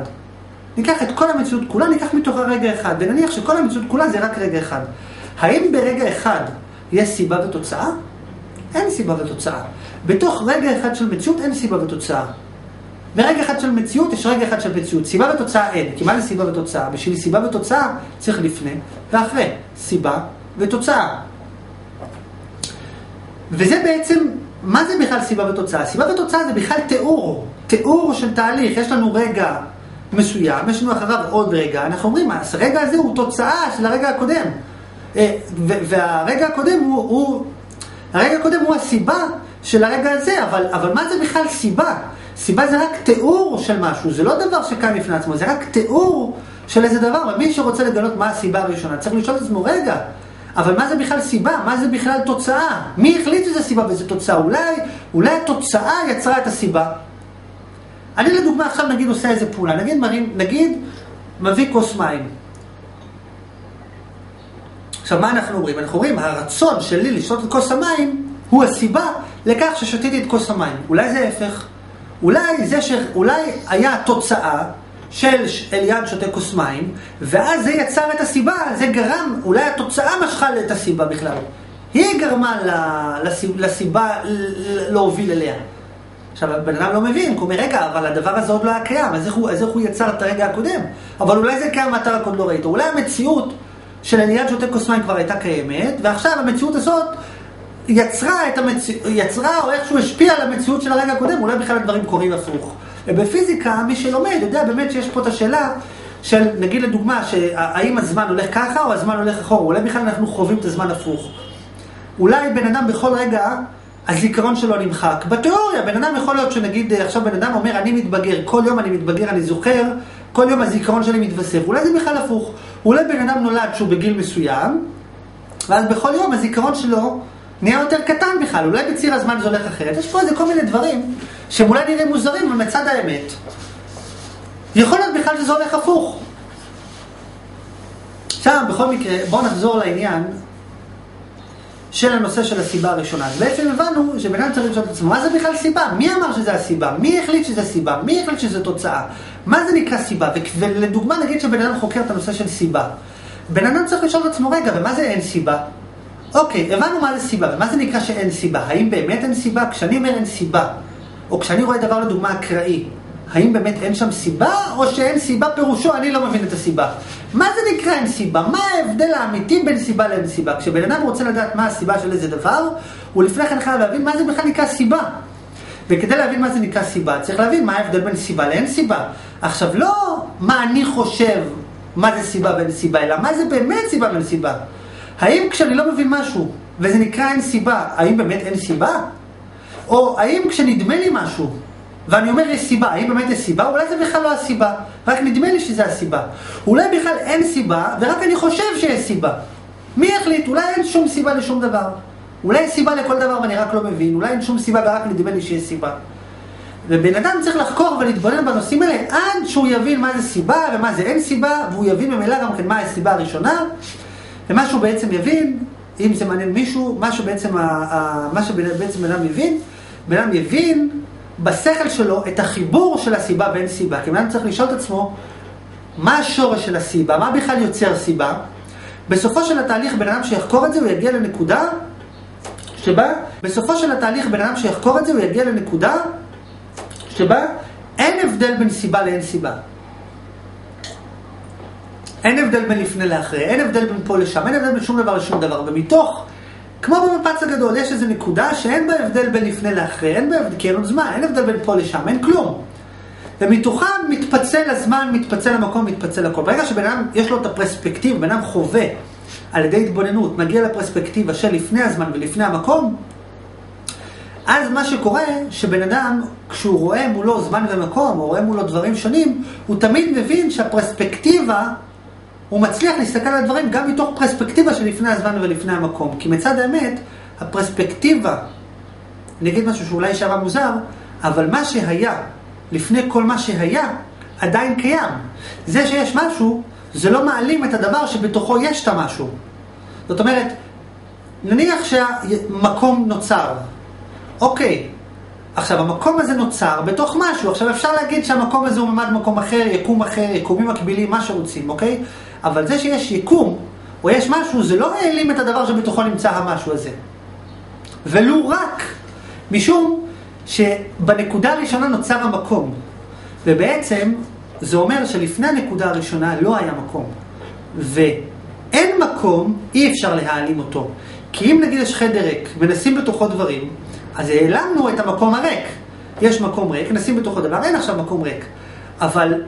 A: ניקח את כל המציאות כולה, ניקח מתוך הרגע אחד, ונניח שכל המציאות כולה זה רק רגע אחד. האם ברגע אחד יש סיבה ותוצאה? אין סיבה ותוצאה. בתוך רגע אחד של מציאות אין סיבה ותוצאה. ברגע אחד של מציאות יש רגע אחד של מציאות. סיבה ותוצאה אין. כי מה זה סיבה ותוצאה? בשביל סיבה ותוצאה צריך לפני ואחרי. סיבה ותוצאה. וזה בעצם, מה זה בכלל סיבה ותוצאה? סיבה ותוצאה זה בכלל תיאור. תיאור של תהליך. יש לנו רגע מסוים, יש לנו אחריו עוד רגע. אנחנו אומרים, הרגע הזה הוא תוצאה של הרגע הקודם. אה, והרגע הקודם הוא, הוא, הרגע הקודם הוא הסיבה של הרגע הזה, אבל, אבל מה זה בכלל סיבה? סיבה זה רק תיאור של משהו, זה לא דבר שקם לפני עצמו, זה רק תיאור של איזה דבר. ומי שרוצה לגלות מה הסיבה הראשונה, צריך לשאול את עצמו, רגע, אבל מה זה בכלל סיבה? מה זה בכלל תוצאה? מי החליט שזה סיבה וזה תוצאה? אולי, אולי התוצאה יצרה את הסיבה. אני לדוגמה עכשיו נגיד עושה איזה פעולה, נגיד, מרים, נגיד מביא כוס מים. עכשיו מה אנחנו אומרים? אנחנו אומרים, הרצון שלי לשתות את כוס המים הוא הסיבה לכך ששתיתי את כוס המים. אולי זה ההפך. אולי זה ש... אולי היה תוצאה של אליעד שותה כוס מים, ואז זה יצר את הסיבה, זה גרם, אולי התוצאה משכה את הסיבה בכלל. היא גרמה לסיבה להוביל אליה. עכשיו, בן אדם לא מבין, הוא אומר, רגע, אבל הדבר הזה עוד לא היה קיים, אז איך הוא, אז איך הוא יצר את הרגע הקודם? אבל אולי זה קיים ואתה רק עוד לא ראית. אולי המציאות של אליעד שותה כוס מים כבר הייתה קיימת, ועכשיו המציאות הזאת יצרה את המציאות, יצרה או איכשהו השפיעה על המציאות של הרגע הקודם, אולי בכלל הדברים קורים הפוך. ובפיזיקה, מי שלומד יודע באמת שיש פה את השאלה של, נגיד לדוגמה, האם הזמן הולך ככה או הזמן הולך אחורה, אולי בכלל אנחנו חווים את הזמן הפוך. אולי בן אדם בכל רגע, הזיכרון שלו נמחק. בתיאוריה, בן אדם יכול להיות שנגיד, עכשיו בן אדם אומר, אני מתבגר, כל יום אני מתבגר, אני זוכר, כל יום הזיכרון שלי מתווסף. אולי זה בכלל הפוך. אולי בן אדם נולד שהוא בגיל מסוים, ואז בכל יום הזיכרון שלו נהיה יותר קטן בכלל, אולי בציר הזמן זה הולך אחרת. יש פה איזה כל מיני דברים שהם אולי נראים מוזרים, אבל מצד האמת. יכול להיות בכלל שזה הולך הפוך. עכשיו, בכל מקרה, בואו נחזור לעניין של הנושא של הסיבה הראשונה. אז בעצם הבנו שבן אדם צריך לשאול את עצמו, מה זה בכלל סיבה? מי אמר שזה הסיבה? מי החליט שזה סיבה? מי החליט שזה תוצאה? מה זה נקרא סיבה? ולדוגמה נגיד שבן אדם חוקר את הנושא של סיבה. בן אדם צריך לשאול את עצמו, רגע, ומה זה אין סיבה? אוקיי, הבנו מה זה סיבה, ומה זה נקרא שאין סיבה? האם באמת אין סיבה? כשאני אומר אין סיבה, או כשאני רואה דבר לדוגמה אקראי, האם באמת אין שם סיבה, או שאין סיבה פירושו אני לא מבין את הסיבה? מה זה נקרא אין סיבה? מה ההבדל האמיתי בין סיבה לאין סיבה? כשבן אדם רוצה לדעת מה הסיבה של איזה דבר, הוא לפני כן חייב להבין מה זה בכלל נקרא סיבה. וכדי להבין מה זה נקרא סיבה, צריך להבין מה ההבדל בין סיבה לאין סיבה. עכשיו, לא מה אני חושב מה זה סיבה ואין סיבה, אלא מה זה באמת סיבה ואין סיבה. האם כשאני לא מבין משהו, וזה נקרא אין סיבה, האם באמת אין סיבה? או האם כשנדמה לי משהו, ואני אומר יש סיבה, האם באמת יש סיבה? אולי זה בכלל לא הסיבה, רק נדמה לי שזה הסיבה. אולי בכלל אין סיבה, ורק אני חושב שיש סיבה. מי יחליט? אולי אין שום סיבה לשום דבר. אולי יש סיבה לכל דבר ואני רק לא מבין, אולי אין שום סיבה ורק נדמה לי שיש סיבה. ובן אדם צריך לחקור ולהתבונן בנושאים האלה עד שהוא יבין מה זה סיבה ומה זה אין סיבה, והוא יבין ממילא גם כן מה הסיבה הראשונה, ומה שהוא בעצם יבין, אם זה מעניין מישהו, מה שבעצם, מה שבעצם בן אדם יבין, בן אדם יבין בשכל שלו את החיבור של הסיבה ואין סיבה. כי בן אדם צריך לשאול את עצמו, מה השורש של הסיבה, מה בכלל יוצר סיבה. בסופו של התהליך בן אדם שיחקור את זה הוא יגיע לנקודה שבה, בסופו של התהליך בן אדם שיחקור את זה הוא יגיע לנקודה שבה אין הבדל בין סיבה לאין סיבה. אין הבדל בין לפני לאחרי, אין הבדל בין פה לשם, אין הבדל בין שום דבר לשום דבר. ומתוך, כמו במפץ הגדול, יש איזו נקודה שאין בה הבדל בין לפני לאחרי, אין בה הבדל, כי אין עוד זמן, אין הבדל בין פה לשם, אין כלום. ומתוכם מתפצל הזמן, מתפצל המקום, מתפצל הכל. ברגע שבן אדם יש לו את הפרספקטיבה, בן אדם חווה על ידי התבוננות, מגיע לפרספקטיבה של לפני הזמן ולפני המקום, אז מה שקורה, שבן אדם, כשהוא רואה מולו זמן ומקום, או רואה מולו דברים שונים, הוא תמיד מבין שהפרספקטיבה, הוא מצליח להסתכל על הדברים גם מתוך פרספקטיבה של לפני הזמן ולפני המקום. כי מצד האמת, הפרספקטיבה, אני אגיד משהו שאולי יישמע מוזר, אבל מה שהיה לפני כל מה שהיה, עדיין קיים. זה שיש משהו, זה לא מעלים את הדבר שבתוכו יש את המשהו. זאת אומרת, נניח שהמקום נוצר, אוקיי, עכשיו המקום הזה נוצר בתוך משהו, עכשיו אפשר להגיד שהמקום הזה הוא ממד מקום אחר, יקום אחר, יקומים מקבילים, מה שרוצים, אוקיי? אבל זה שיש יקום, או יש משהו, זה לא העלים את הדבר שבתוכו נמצא המשהו הזה. ולו רק משום שבנקודה הראשונה נוצר המקום. ובעצם זה אומר שלפני הנקודה הראשונה לא היה מקום. ואין מקום, אי אפשר להעלים אותו. כי אם נגיד יש חדר ריק ונשים בתוכו דברים, אז העלמנו את המקום הריק. יש מקום ריק, נשים בתוכו דבר, אין עכשיו מקום ריק. אבל,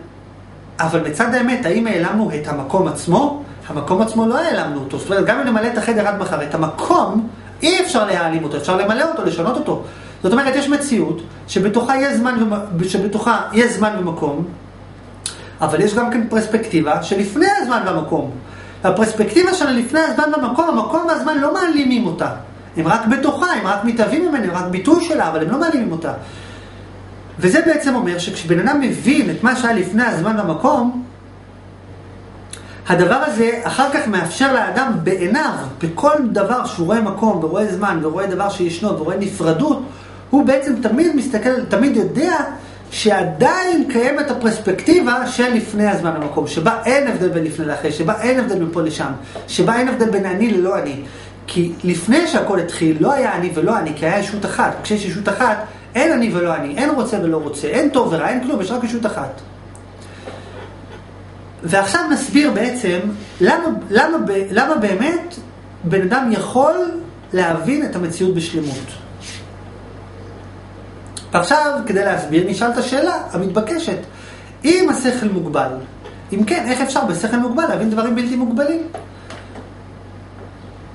A: אבל מצד האמת, האם העלמנו את המקום עצמו? המקום עצמו לא העלמנו אותו. זאת אומרת, גם אם נמלא את החדר עד מחר, את המקום, אי אפשר להעלים אותו, אפשר למלא אותו, לשנות אותו. זאת אומרת, יש מציאות שבתוכה יש זמן, שבתוכה יש זמן ומקום, אבל יש גם כן פרספקטיבה שלפני הזמן והמקום. הפרספקטיבה של לפני הזמן והמקום, המקום והזמן לא מעלימים אותה. הם רק בתוכה, הם רק מתהווים ממנה, הם רק ביטוי שלה, אבל הם לא מעלימים אותה. וזה בעצם אומר שכשבן אדם מבין את מה שהיה לפני הזמן והמקום, הדבר הזה אחר כך מאפשר לאדם בעיניו, בכל דבר שהוא רואה מקום ורואה זמן ורואה דבר שישנו ורואה נפרדות, הוא בעצם תמיד מסתכל, תמיד יודע שעדיין קיימת הפרספקטיבה של לפני הזמן המקום, שבה אין הבדל בין לפני לאחרי, שבה אין הבדל מפה לשם, שבה אין הבדל בין אני ללא אני. כי לפני שהכל התחיל, לא היה אני ולא אני, כי היה ישות אחת. כשיש ישות אחת, אין אני ולא אני, אין רוצה ולא רוצה, אין טוב ורע, אין כלום, יש רק ישות אחת. ועכשיו נסביר בעצם למה, למה, למה באמת בן אדם יכול להבין את המציאות בשלמות. ועכשיו, כדי להסביר, נשאל את השאלה המתבקשת. אם השכל מוגבל, אם כן, איך אפשר בשכל מוגבל להבין דברים בלתי מוגבלים?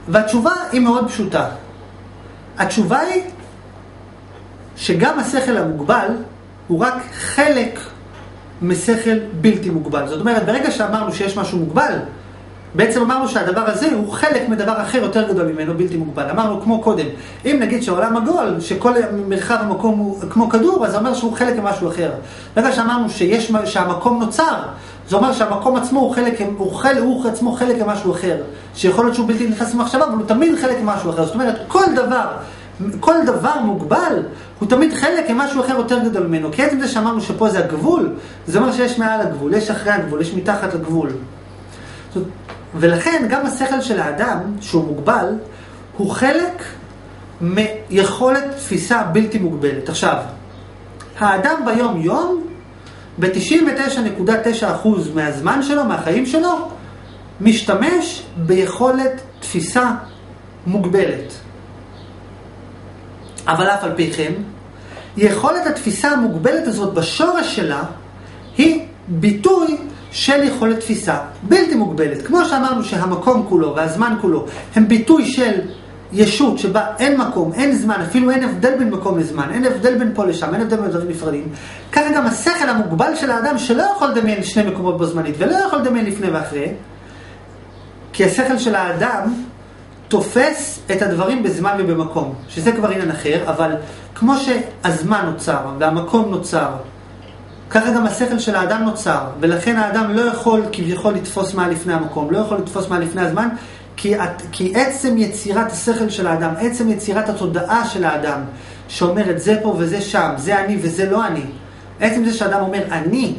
A: והתשובה היא מאוד פשוטה. התשובה היא שגם השכל המוגבל הוא רק חלק משכל בלתי מוגבל. זאת אומרת, ברגע שאמרנו שיש משהו מוגבל, בעצם אמרנו שהדבר הזה הוא חלק מדבר אחר יותר גדול ממנו, בלתי מוגבל. אמרנו כמו קודם, אם נגיד שהעולם עגול, שכל מרחב המקום הוא כמו כדור, אז זה אומר שהוא חלק ממשהו אחר. ברגע שאמרנו שיש, שהמקום נוצר, זה אומר שהמקום עצמו הוא חלק, הוא, חלק, הוא עצמו חלק ממשהו אחר, שיכול להיות שהוא בלתי נכנס למחשבה, אבל הוא תמיד חלק ממשהו אחר. זאת אומרת, כל דבר, כל דבר מוגבל, הוא תמיד חלק ממשהו אחר יותר גדול ממנו. כי עצם זה שאמרנו שפה זה הגבול, זה אומר שיש מעל הגבול, יש אחרי הגבול, יש מתחת לגבול. ולכן גם השכל של האדם, שהוא מוגבל, הוא חלק מיכולת תפיסה בלתי מוגבלת. עכשיו, האדם ביום-יום, ב-99.9% מהזמן שלו, מהחיים שלו, משתמש ביכולת תפיסה מוגבלת. אבל אף על פי כן, יכולת התפיסה המוגבלת הזאת בשורש שלה היא ביטוי של יכולת תפיסה בלתי מוגבלת. כמו שאמרנו שהמקום כולו והזמן כולו הם ביטוי של ישות שבה אין מקום, אין זמן, אפילו אין הבדל בין מקום לזמן, אין הבדל בין פה לשם, אין הבדל בין דברים נפרדים. ככה גם השכל המוגבל של האדם שלא יכול לדמיין שני מקומות בו זמנית ולא יכול לדמיין לפני ואחרי, כי השכל של האדם תופס את הדברים בזמן ובמקום, שזה כבר עניין אחר, אבל כמו שהזמן נוצר והמקום נוצר, ככה גם השכל של האדם נוצר, ולכן האדם לא יכול כביכול לתפוס מה לפני המקום, לא יכול לתפוס מה לפני הזמן, כי, כי עצם יצירת השכל של האדם, עצם יצירת התודעה של האדם, שאומרת זה פה וזה שם, זה אני וזה לא אני, עצם זה שאדם אומר אני,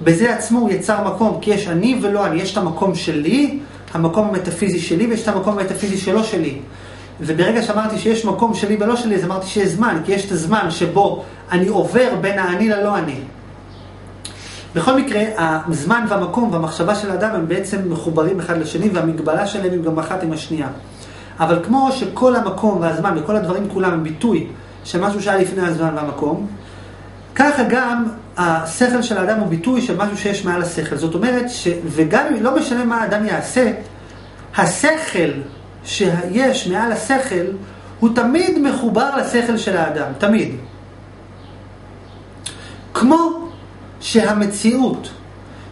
A: בזה עצמו הוא יצר מקום, כי יש אני ולא אני, יש את המקום שלי, המקום המטאפיזי שלי, ויש את המקום המטאפיזי שלא שלי. וברגע שאמרתי שיש מקום שלי ולא שלי, אז אמרתי שיש זמן, כי יש את הזמן שבו אני עובר בין האני ללא אני. בכל מקרה, הזמן והמקום והמחשבה של האדם הם בעצם מחוברים אחד לשני, והמגבלה שלהם היא גם אחת עם השנייה. אבל כמו שכל המקום והזמן וכל הדברים כולם הם ביטוי של משהו שהיה לפני הזמן והמקום, ככה גם השכל של האדם הוא ביטוי של משהו שיש מעל השכל. זאת אומרת, ש... וגם אם לא משנה מה האדם יעשה, השכל שיש מעל השכל, הוא תמיד מחובר לשכל של האדם, תמיד. כמו שהמציאות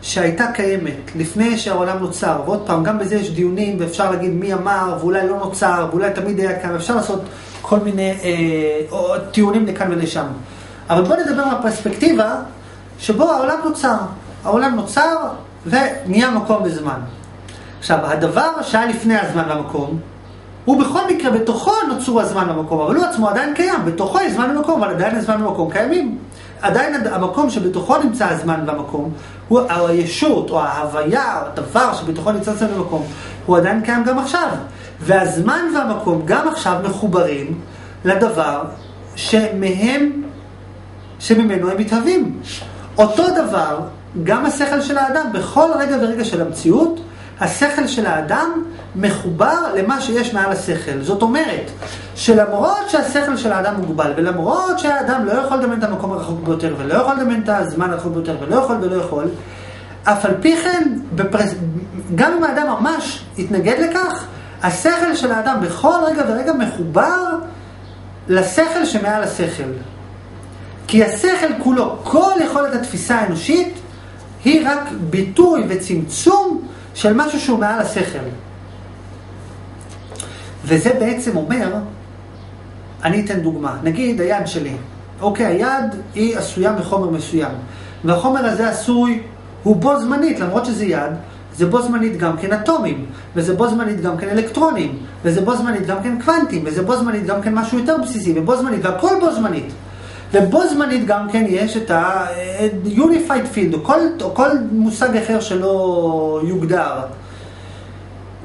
A: שהייתה קיימת לפני שהעולם נוצר, ועוד פעם, גם בזה יש דיונים, ואפשר להגיד מי אמר, ואולי לא נוצר, ואולי תמיד היה קיים, אפשר לעשות כל מיני אה, טיעונים לכאן ולשם. אבל בואו נדבר מהפרספקטיבה שבו העולם נוצר. העולם נוצר ונהיה מקום וזמן. עכשיו, הדבר שהיה לפני הזמן והמקום, הוא בכל מקרה, בתוכו נוצרו הזמן והמקום, אבל הוא עצמו עדיין קיים, בתוכו יש זמן ומקום, אבל עדיין הזמן ומקום קיימים. עדיין המקום שבתוכו נמצא הזמן והמקום, הוא הישות או ההוויה, או הדבר שבתוכו נמצא הזמן ומקום, הוא עדיין קיים גם עכשיו. והזמן והמקום גם עכשיו מחוברים לדבר שמהם שממנו הם מתהווים. אותו דבר, גם השכל של האדם, בכל רגע ורגע של המציאות, השכל של האדם מחובר למה שיש מעל השכל. זאת אומרת, שלמרות שהשכל של האדם מוגבל, ולמרות שהאדם לא יכול לדמיין את המקום הרחוק ביותר, ולא יכול לדמיין את הזמן הרחוק ביותר, ולא יכול ולא יכול, אף על פי כן, בפרס... גם אם האדם ממש יתנגד לכך, השכל של האדם בכל רגע ורגע מחובר לשכל שמעל השכל. כי השכל כולו, כל יכולת התפיסה האנושית, היא רק ביטוי וצמצום של משהו שהוא מעל השכל. וזה בעצם אומר, אני אתן דוגמה, נגיד היד שלי, אוקיי, היד היא עשויה מחומר מסוים, והחומר הזה עשוי, הוא בו זמנית, למרות שזה יד, זה בו זמנית גם כן אטומים, וזה בו זמנית גם כן אלקטרונים, וזה בו זמנית גם כן קוונטים, וזה בו זמנית גם כן משהו יותר בסיסי, ובו זמנית, והכל בו זמנית. ובו זמנית גם כן יש את ה-Unified Field, או כל, או כל מושג אחר שלא יוגדר.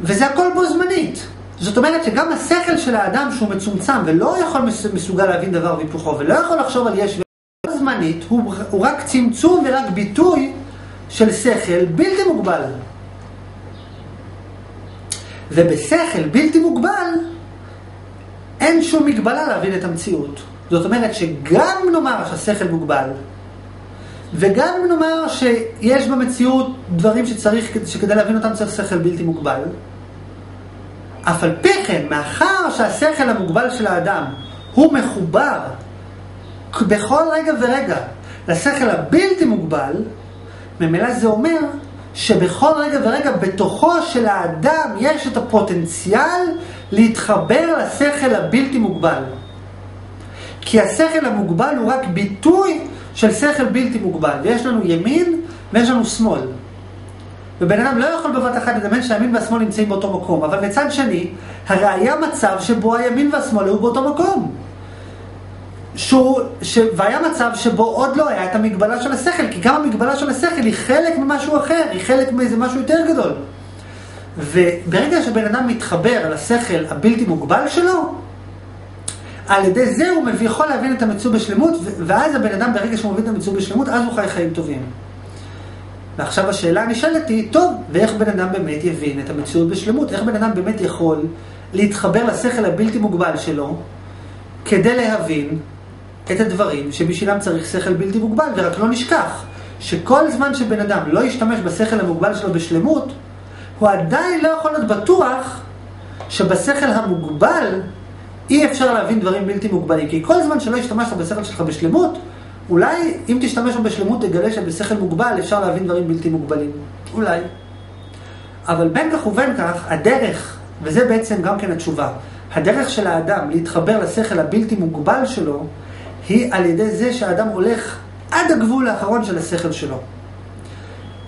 A: וזה הכל בו זמנית. זאת אומרת שגם השכל של האדם שהוא מצומצם ולא יכול מסוגל להבין דבר והיפוכו ולא יכול לחשוב על יש ובו זמנית הוא, הוא רק צמצום ורק ביטוי של שכל בלתי מוגבל. ובשכל בלתי מוגבל אין שום מגבלה להבין את המציאות. זאת אומרת שגם נאמר שהשכל מוגבל, וגם נאמר שיש במציאות דברים שצריך, שכדי להבין אותם צריך שכל בלתי מוגבל, אף על פי כן, מאחר שהשכל המוגבל של האדם הוא מחובר בכל רגע ורגע לשכל הבלתי מוגבל, ממילא זה אומר שבכל רגע ורגע בתוכו של האדם יש את הפוטנציאל להתחבר לשכל הבלתי מוגבל. כי השכל המוגבל הוא רק ביטוי של שכל בלתי מוגבל. ויש לנו ימין ויש לנו שמאל. ובן אדם לא יכול בבת אחת לדמיין שהימין והשמאל נמצאים באותו מקום. אבל מצד שני, הרי היה מצב שבו הימין והשמאל היו באותו מקום. שהוא, ש... והיה מצב שבו עוד לא היה את המגבלה של השכל, כי גם המגבלה של השכל היא חלק ממשהו אחר, היא חלק מאיזה משהו יותר גדול. וברגע שבן אדם מתחבר לשכל הבלתי מוגבל שלו, על ידי זה הוא יכול להבין את המציאות בשלמות, ואז הבן אדם ברגע שהוא מבין את המציאות בשלמות, אז הוא חי חיים טובים. ועכשיו השאלה הנשאלת היא, טוב, ואיך בן אדם באמת יבין את המציאות בשלמות? איך בן אדם באמת יכול להתחבר לשכל הבלתי מוגבל שלו, כדי להבין את הדברים שבשבילם צריך שכל בלתי מוגבל, ורק לא נשכח שכל זמן שבן אדם לא ישתמש בשכל המוגבל שלו בשלמות, הוא עדיין לא יכול להיות בטוח שבשכל המוגבל אי אפשר להבין דברים בלתי מוגבלים, כי כל זמן שלא השתמשת בשכל שלך בשלמות, אולי אם תשתמש בשלמות תגלה שבשכל מוגבל אפשר להבין דברים בלתי מוגבלים. אולי. אבל בין כך ובין כך, הדרך וזה בעצם גם כן התשובה. הדרך של האדם להתחבר לשכל הבלתי מוגבל שלו, היא על ידי זה שהאדם הולך עד הגבול האחרון של השכל שלו.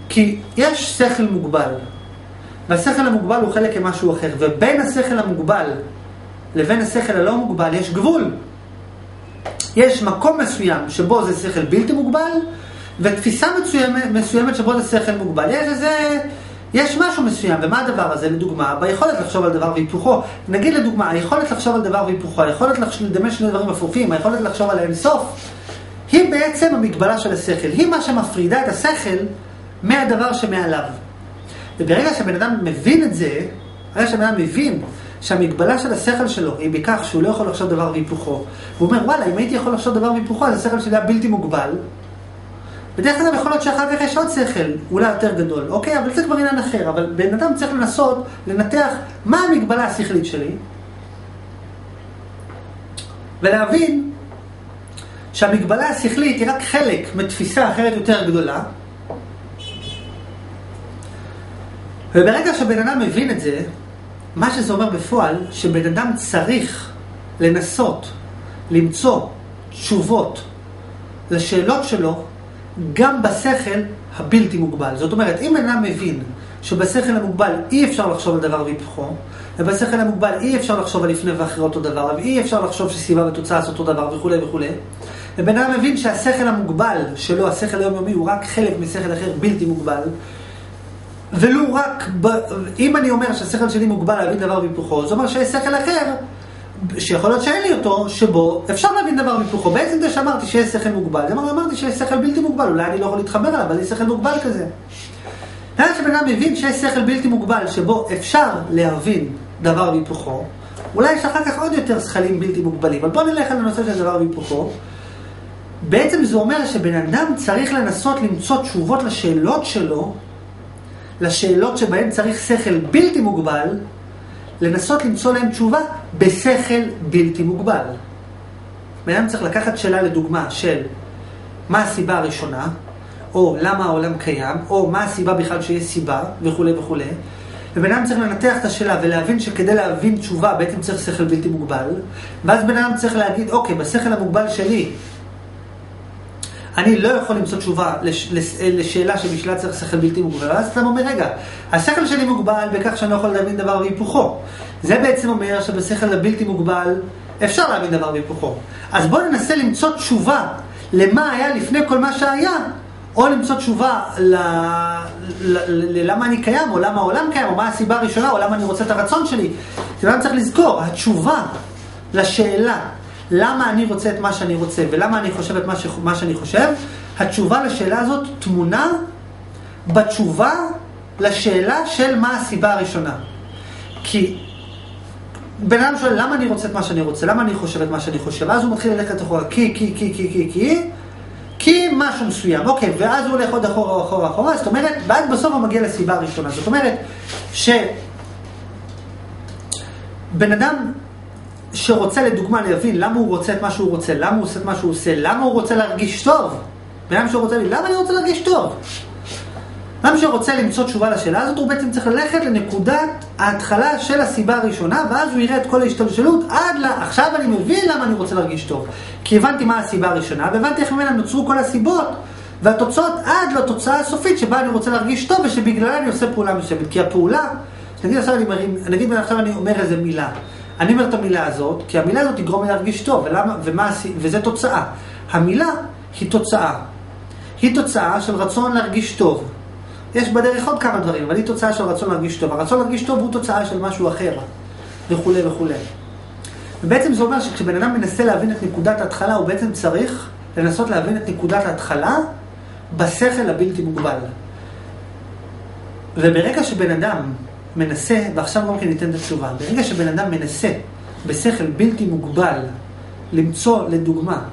A: כי יש שכל מוגבל, והשכל המוגבל הוא חלק ממשהו אחר, ובין השכל המוגבל לבין השכל הלא מוגבל יש גבול. יש מקום מסוים שבו זה שכל בלתי מוגבל, ותפיסה מסוימת, מסוימת שבו זה שכל מוגבל. יש איזה... יש משהו מסוים, ומה הדבר הזה? לדוגמה, ביכולת לחשוב על דבר והיפוכו. נגיד לדוגמה, היכולת לחשוב על דבר והיפוכו, היכולת לדמה שני דברים הפוכים, היכולת לחשוב על האינסוף, היא בעצם המגבלה של השכל. היא מה שמפרידה את השכל מהדבר שמעליו. וברגע שבן אדם מבין את זה, ברגע שבן אדם מבין שהמגבלה של השכל שלו היא בכך שהוא לא יכול לחשוב דבר והיפוכו, הוא אומר, וואלה, אם הייתי יכול לחשוב דבר והיפוכו, אז השכל שלי היה בלתי מוגבל. בדרך כלל יכול להיות שאחר כך יש עוד שכל, אולי יותר גדול, אוקיי? אבל זה כבר עניין אחר. אבל בן אדם צריך לנסות לנתח מה המגבלה השכלית שלי, ולהבין שהמגבלה השכלית היא רק חלק מתפיסה אחרת יותר גדולה, וברגע שבן אדם מבין את זה, מה שזה אומר בפועל, שבן אדם צריך לנסות למצוא תשובות לשאלות שלו גם בשכל הבלתי מוגבל. זאת אומרת, אם אדם מבין שבשכל המוגבל אי אפשר לחשוב על דבר והיפוכו, ובשכל המוגבל אי אפשר לחשוב על לפני ואחרי אותו דבר, ואי אפשר לחשוב שסיבה ותוצאה זה אותו דבר וכולי וכולי, ובן אדם מבין שהשכל המוגבל שלו, השכל היומיומי, הוא רק חלק משכל אחר בלתי מוגבל, ולו רק, ב... אם אני אומר שהשכל שלי מוגבל להבין דבר והיפוכו, זאת אומרת שיש שכל אחר, שיכול להיות שאין לי אותו, שבו אפשר להבין דבר והיפוכו. בעצם זה שאמרתי שיש שכל מוגבל, זה אמרתי שיש שכל בלתי מוגבל, אולי אני לא יכול להתחבר אליו, אבל יש שכל מוגבל כזה. ברגע שבן אדם מבין שיש שכל בלתי מוגבל, שבו אפשר להבין דבר והיפוכו, אולי יש אחר כך עוד יותר שכלים בלתי מוגבלים, אבל בוא נלך על הנושא של דבר והיפוכו. בעצם זה אומר שבן אדם צריך לנסות למצוא תשובות לשאלות שלו לשאלות שבהן צריך שכל בלתי מוגבל, לנסות למצוא להם תשובה בשכל בלתי מוגבל. בן צריך לקחת שאלה לדוגמה של מה הסיבה הראשונה, או למה העולם קיים, או מה הסיבה בכלל שיש סיבה, וכולי וכולי. ובן אדם צריך לנתח את השאלה ולהבין שכדי להבין תשובה בעצם צריך שכל בלתי מוגבל, ואז בן אדם צריך להגיד, אוקיי, בשכל המוגבל שלי, אני לא יכול למצוא תשובה לש, לש, לשאלה שבשבילה צריך שכל בלתי מוגבל. אז אתה אומר, רגע, השכל שלי מוגבל בכך שאני לא יכול להבין דבר והיפוכו. זה בעצם אומר שבשכל הבלתי מוגבל אפשר להבין דבר והיפוכו. אז בואו ננסה למצוא תשובה למה היה לפני כל מה שהיה, או למצוא תשובה ללמה אני קיים, או למה העולם קיים, או מה הסיבה הראשונה, או למה אני רוצה את הרצון שלי. זה צריך לזכור, התשובה לשאלה למה אני רוצה את מה שאני רוצה ולמה אני חושב את מה, ש... מה שאני חושב, התשובה לשאלה הזאת טמונה בתשובה לשאלה של מה הסיבה הראשונה. כי בן אדם שואל למה אני רוצה את מה שאני רוצה, למה אני חושב את מה שאני חושב, ואז הוא מתחיל ללכת אחורה, כי, כי, כי, כי, כי, כי, כי משהו מסוים, אוקיי, ואז הוא הולך עוד אחורה, אחורה, אחורה, זאת אומרת, ואז בסוף הוא מגיע לסיבה הראשונה. זאת אומרת, שבן אדם שרוצה לדוגמה להבין למה הוא רוצה את מה שהוא רוצה, למה הוא עושה את מה שהוא עושה, למה הוא רוצה להרגיש טוב. בן אדם שרוצה למה אני רוצה להרגיש טוב? אדם שרוצה למצוא תשובה לשאלה הזאת, הוא בעצם צריך ללכת לנקודת ההתחלה של הסיבה הראשונה, ואז הוא יראה את כל ההשתלשלות עד ל... עכשיו אני מבין למה אני רוצה להרגיש טוב. כי הבנתי מה הסיבה הראשונה, והבנתי איך ממנה נוצרו כל הסיבות, והתוצאות עד לתוצאה הסופית שבה אני רוצה להרגיש טוב, ושבגללה אני עושה פעולה מסוימת. כי הפעולה, נגיד עכשיו אני, נגיד עכשיו אני אומר איזה מילה. אני אומר את המילה הזאת, כי המילה הזאת תגרום לי להרגיש טוב, ולמה, ומה, וזה תוצאה. המילה היא תוצאה. היא תוצאה של רצון להרגיש טוב. יש בדרך עוד כמה דברים, אבל היא תוצאה של רצון להרגיש טוב. הרצון להרגיש טוב הוא תוצאה של משהו אחר, וכולי וכולי. ובעצם זה אומר שכשבן אדם מנסה להבין את נקודת ההתחלה, הוא בעצם צריך לנסות להבין את נקודת ההתחלה בשכל הבלתי מוגבל. וברגע שבן אדם מנסה, ועכשיו גם כן ניתן את התשובה, ברגע שבן אדם מנסה בשכל בלתי מוגבל למצוא לדוגמה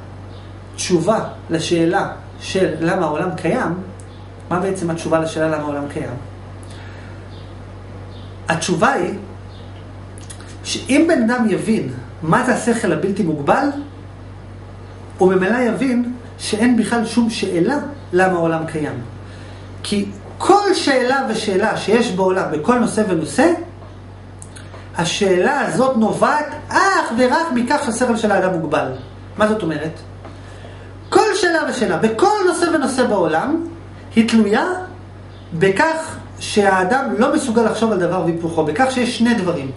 A: תשובה לשאלה של למה העולם קיים, מה בעצם התשובה לשאלה למה העולם קיים? התשובה היא שאם בן אדם יבין מה זה השכל הבלתי מוגבל, הוא ממילא יבין שאין בכלל שום שאלה למה העולם קיים. כי כל שאלה ושאלה שיש בעולם, בכל נושא ונושא, השאלה הזאת נובעת אך ורק מכך שהשכל של האדם מוגבל. מה זאת אומרת? כל שאלה ושאלה, בכל נושא ונושא בעולם, היא תלויה בכך שהאדם לא מסוגל לחשוב על דבר והיפוכו, בכך שיש שני דברים.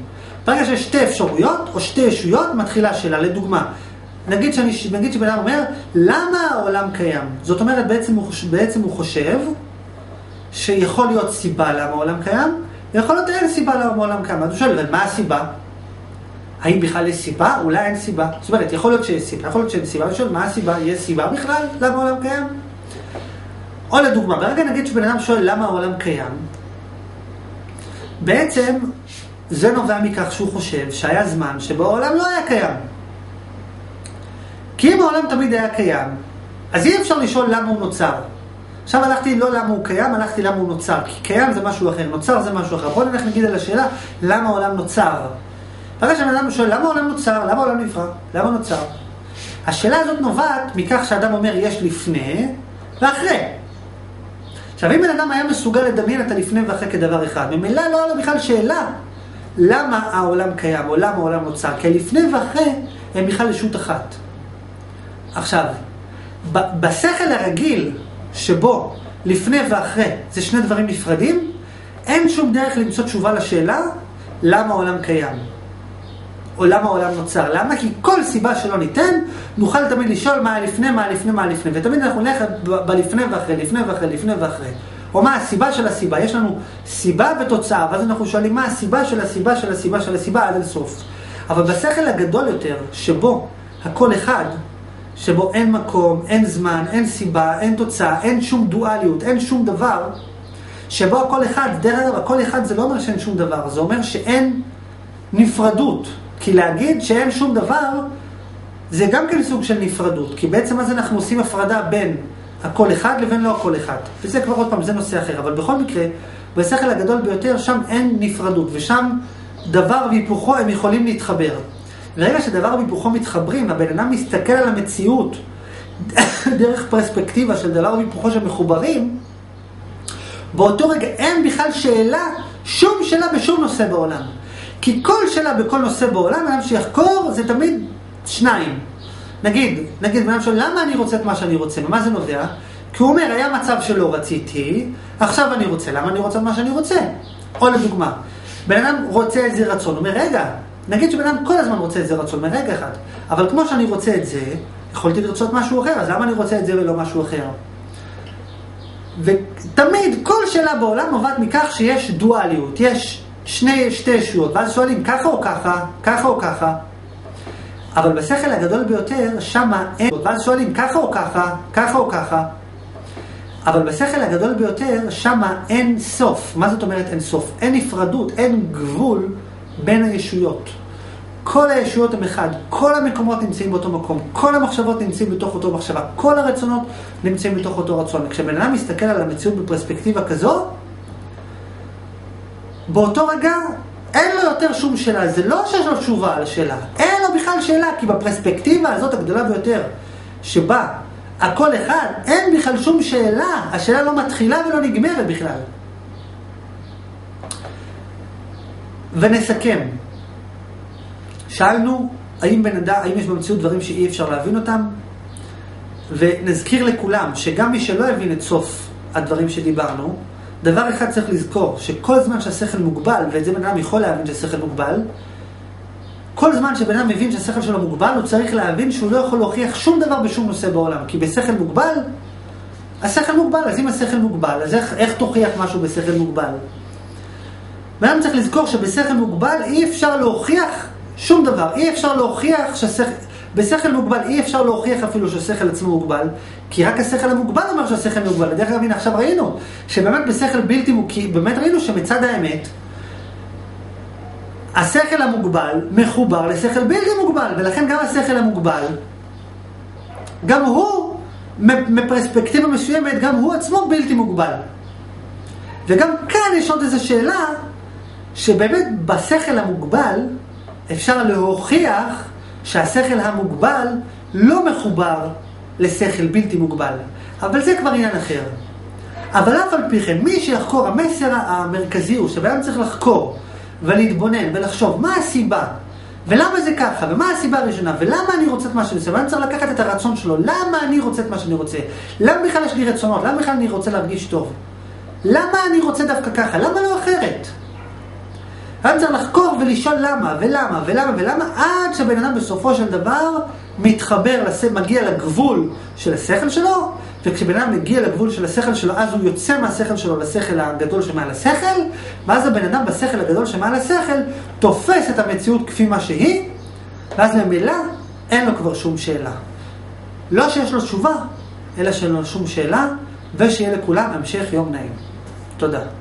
A: ברגע שיש שתי אפשרויות או שתי ישויות, מתחילה השאלה. לדוגמה, נגיד, שבן אדם אומר, למה העולם קיים? זאת אומרת, בעצם הוא, בעצם הוא חושב שיכול להיות סיבה למה העולם קיים, ויכול להיות אין סיבה למה העולם קיים. אז הוא שואל, מה הסיבה? האם בכלל יש סיבה? אולי אין סיבה. זאת אומרת, יכול להיות שיש סיבה, יכול להיות שאין סיבה. אני שואל, מה הסיבה? יש סיבה בכלל למה העולם קיים? או לדוגמה, ברגע נגיד שבן אדם שואל למה העולם קיים, בעצם זה נובע מכך שהוא חושב שהיה זמן שבו העולם לא היה קיים. כי אם העולם תמיד היה קיים, אז אי אפשר לשאול למה הוא נוצר. עכשיו הלכתי לא למה הוא קיים, הלכתי למה הוא נוצר. כי קיים זה משהו אחר, נוצר זה משהו אחר. בואו נלך נגיד על השאלה למה העולם נוצר. ברגע שבן אדם שואל למה העולם נוצר, למה העולם נברא, למה נוצר. השאלה הזאת נובעת מכך שאדם אומר יש לפני ואחרי. עכשיו אם בן אדם היה מסוגל לדמיין את הלפני ואחרי כדבר אחד, ממילא לא היה בכלל שאלה למה העולם קיים או למה העולם נוצר, כי הלפני ואחרי הם בכלל ישות אחת. עכשיו, בשכל הרגיל שבו לפני ואחרי זה שני דברים נפרדים, אין שום דרך למצוא תשובה לשאלה למה העולם קיים. או למה העולם נוצר. למה? כי כל סיבה שלא ניתן, נוכל תמיד לשאול מה לפני, מה לפני, מה לפני. ותמיד אנחנו נלך בלפני ואחרי, לפני ואחרי, לפני ואחרי. או מה הסיבה של הסיבה. יש לנו סיבה ותוצאה, ואז אנחנו שואלים מה הסיבה של הסיבה של הסיבה של הסיבה עד אינסוף. אבל בשכל הגדול יותר, שבו הכל אחד, שבו אין מקום, אין זמן, אין סיבה, אין תוצאה, אין שום דואליות, אין שום דבר, שבו הכל אחד, דרך אגב, הכל אחד זה לא אומר שאין שום דבר, זה אומר שאין נפרדות. כי להגיד שאין שום דבר, זה גם כן סוג של נפרדות. כי בעצם אז אנחנו עושים הפרדה בין הכל אחד לבין לא הכל אחד. וזה כבר עוד פעם, זה נושא אחר. אבל בכל מקרה, בשכל הגדול ביותר, שם אין נפרדות. ושם דבר והיפוכו הם יכולים להתחבר. ברגע שדבר והיפוכו מתחברים, הבן אדם מסתכל על המציאות דרך פרספקטיבה של דבר והיפוכו שמחוברים, באותו רגע אין בכלל שאלה, שום שאלה בשום נושא בעולם. כי כל שאלה בכל נושא בעולם, אדם שיחקור, זה תמיד שניים. נגיד, נגיד, בן אדם שואל, למה אני רוצה את מה שאני רוצה? ממה זה נובע? כי הוא אומר, היה מצב שלא רציתי, עכשיו אני רוצה, למה אני רוצה את מה שאני רוצה? או לדוגמה, בן אדם רוצה איזה רצון, הוא אומר, רגע, נגיד שבן אדם כל הזמן רוצה איזה רצון, מרגע אחד, אבל כמו שאני רוצה את זה, יכולתי לרצות משהו אחר, אז למה אני רוצה את זה ולא משהו אחר? ותמיד, כל שאלה בעולם נובעת מכך שיש דואליות, יש שני, שתי ישויות, ואז שואלים ככה או ככה, ככה או ככה. אבל בשכל הגדול ביותר, שמה אין, ואז שואלים ככה או ככה, ככה או ככה. אבל בשכל הגדול ביותר, שמה אין סוף. מה זאת אומרת אין סוף? אין נפרדות, אין גבול בין הישויות. כל הישויות הם אחד, כל המקומות נמצאים באותו מקום, כל המחשבות נמצאים בתוך אותו מחשבה, כל הרצונות נמצאים בתוך אותו רצון. וכשבן אדם מסתכל על המציאות בפרספקטיבה כזו, באותו רגע אין לו יותר שום שאלה, זה לא שיש לו תשובה על השאלה, אין לו בכלל שאלה, כי בפרספקטיבה הזאת הגדולה ביותר, שבה הכל אחד, אין בכלל שום שאלה, השאלה לא מתחילה ולא נגמרת בכלל. ונסכם. שאלנו האם אדם, האם יש במציאות דברים שאי אפשר להבין אותם? ונזכיר לכולם שגם מי שלא הבין את סוף הדברים שדיברנו, דבר אחד צריך לזכור, שכל זמן שהשכל מוגבל, ואת זה בן אדם יכול להבין שהשכל מוגבל, כל זמן שבן אדם מבין שהשכל שלו מוגבל, הוא צריך להבין שהוא לא יכול להוכיח שום דבר בשום נושא בעולם. כי בשכל מוגבל, השכל מוגבל, אז אם השכל מוגבל, אז איך, איך תוכיח משהו בשכל מוגבל? בן אדם צריך לזכור שבשכל מוגבל אי אפשר להוכיח שום דבר. אי אפשר להוכיח שהשכל... בשכל מוגבל אי אפשר להוכיח אפילו שהשכל עצמו מוגבל, כי רק השכל המוגבל אומר שהשכל מוגבל. דרך אגב, הנה עכשיו ראינו, שבאמת בשכל בלתי מוקי, באמת ראינו שמצד האמת, השכל המוגבל מחובר לשכל בלתי מוגבל, ולכן גם השכל המוגבל, גם הוא, מפרספקטיבה מסוימת, גם הוא עצמו בלתי מוגבל. וגם כאן יש עוד איזו שאלה, שבאמת בשכל המוגבל אפשר להוכיח שהשכל המוגבל לא מחובר לשכל בלתי מוגבל. אבל זה כבר עניין אחר. אבל אף על פי כן, מי שיחקור, המסר המרכזי הוא שבן צריך לחקור ולהתבונן ולחשוב מה הסיבה, ולמה זה ככה, ומה הסיבה הראשונה, ולמה אני רוצה את מה שאני רוצה, ואני צריך לקחת את הרצון שלו, למה אני רוצה את מה שאני רוצה, למה בכלל יש לי רצונות, למה בכלל אני רוצה להרגיש טוב, למה אני רוצה דווקא ככה, למה לא אחרת? אני צריך לחקור ולשאול למה, ולמה, ולמה, ולמה, עד שהבן אדם בסופו של דבר מתחבר, מגיע לגבול של השכל שלו, וכשבן אדם מגיע לגבול של השכל שלו, אז הוא יוצא מהשכל שלו לשכל הגדול שמעל השכל, ואז הבן אדם בשכל הגדול שמעל השכל תופס את המציאות כפי מה שהיא, ואז ממילא אין לו כבר שום שאלה. לא שיש לו תשובה, אלא שאין לו שום שאלה, ושיהיה לכולם המשך יום נעים. תודה.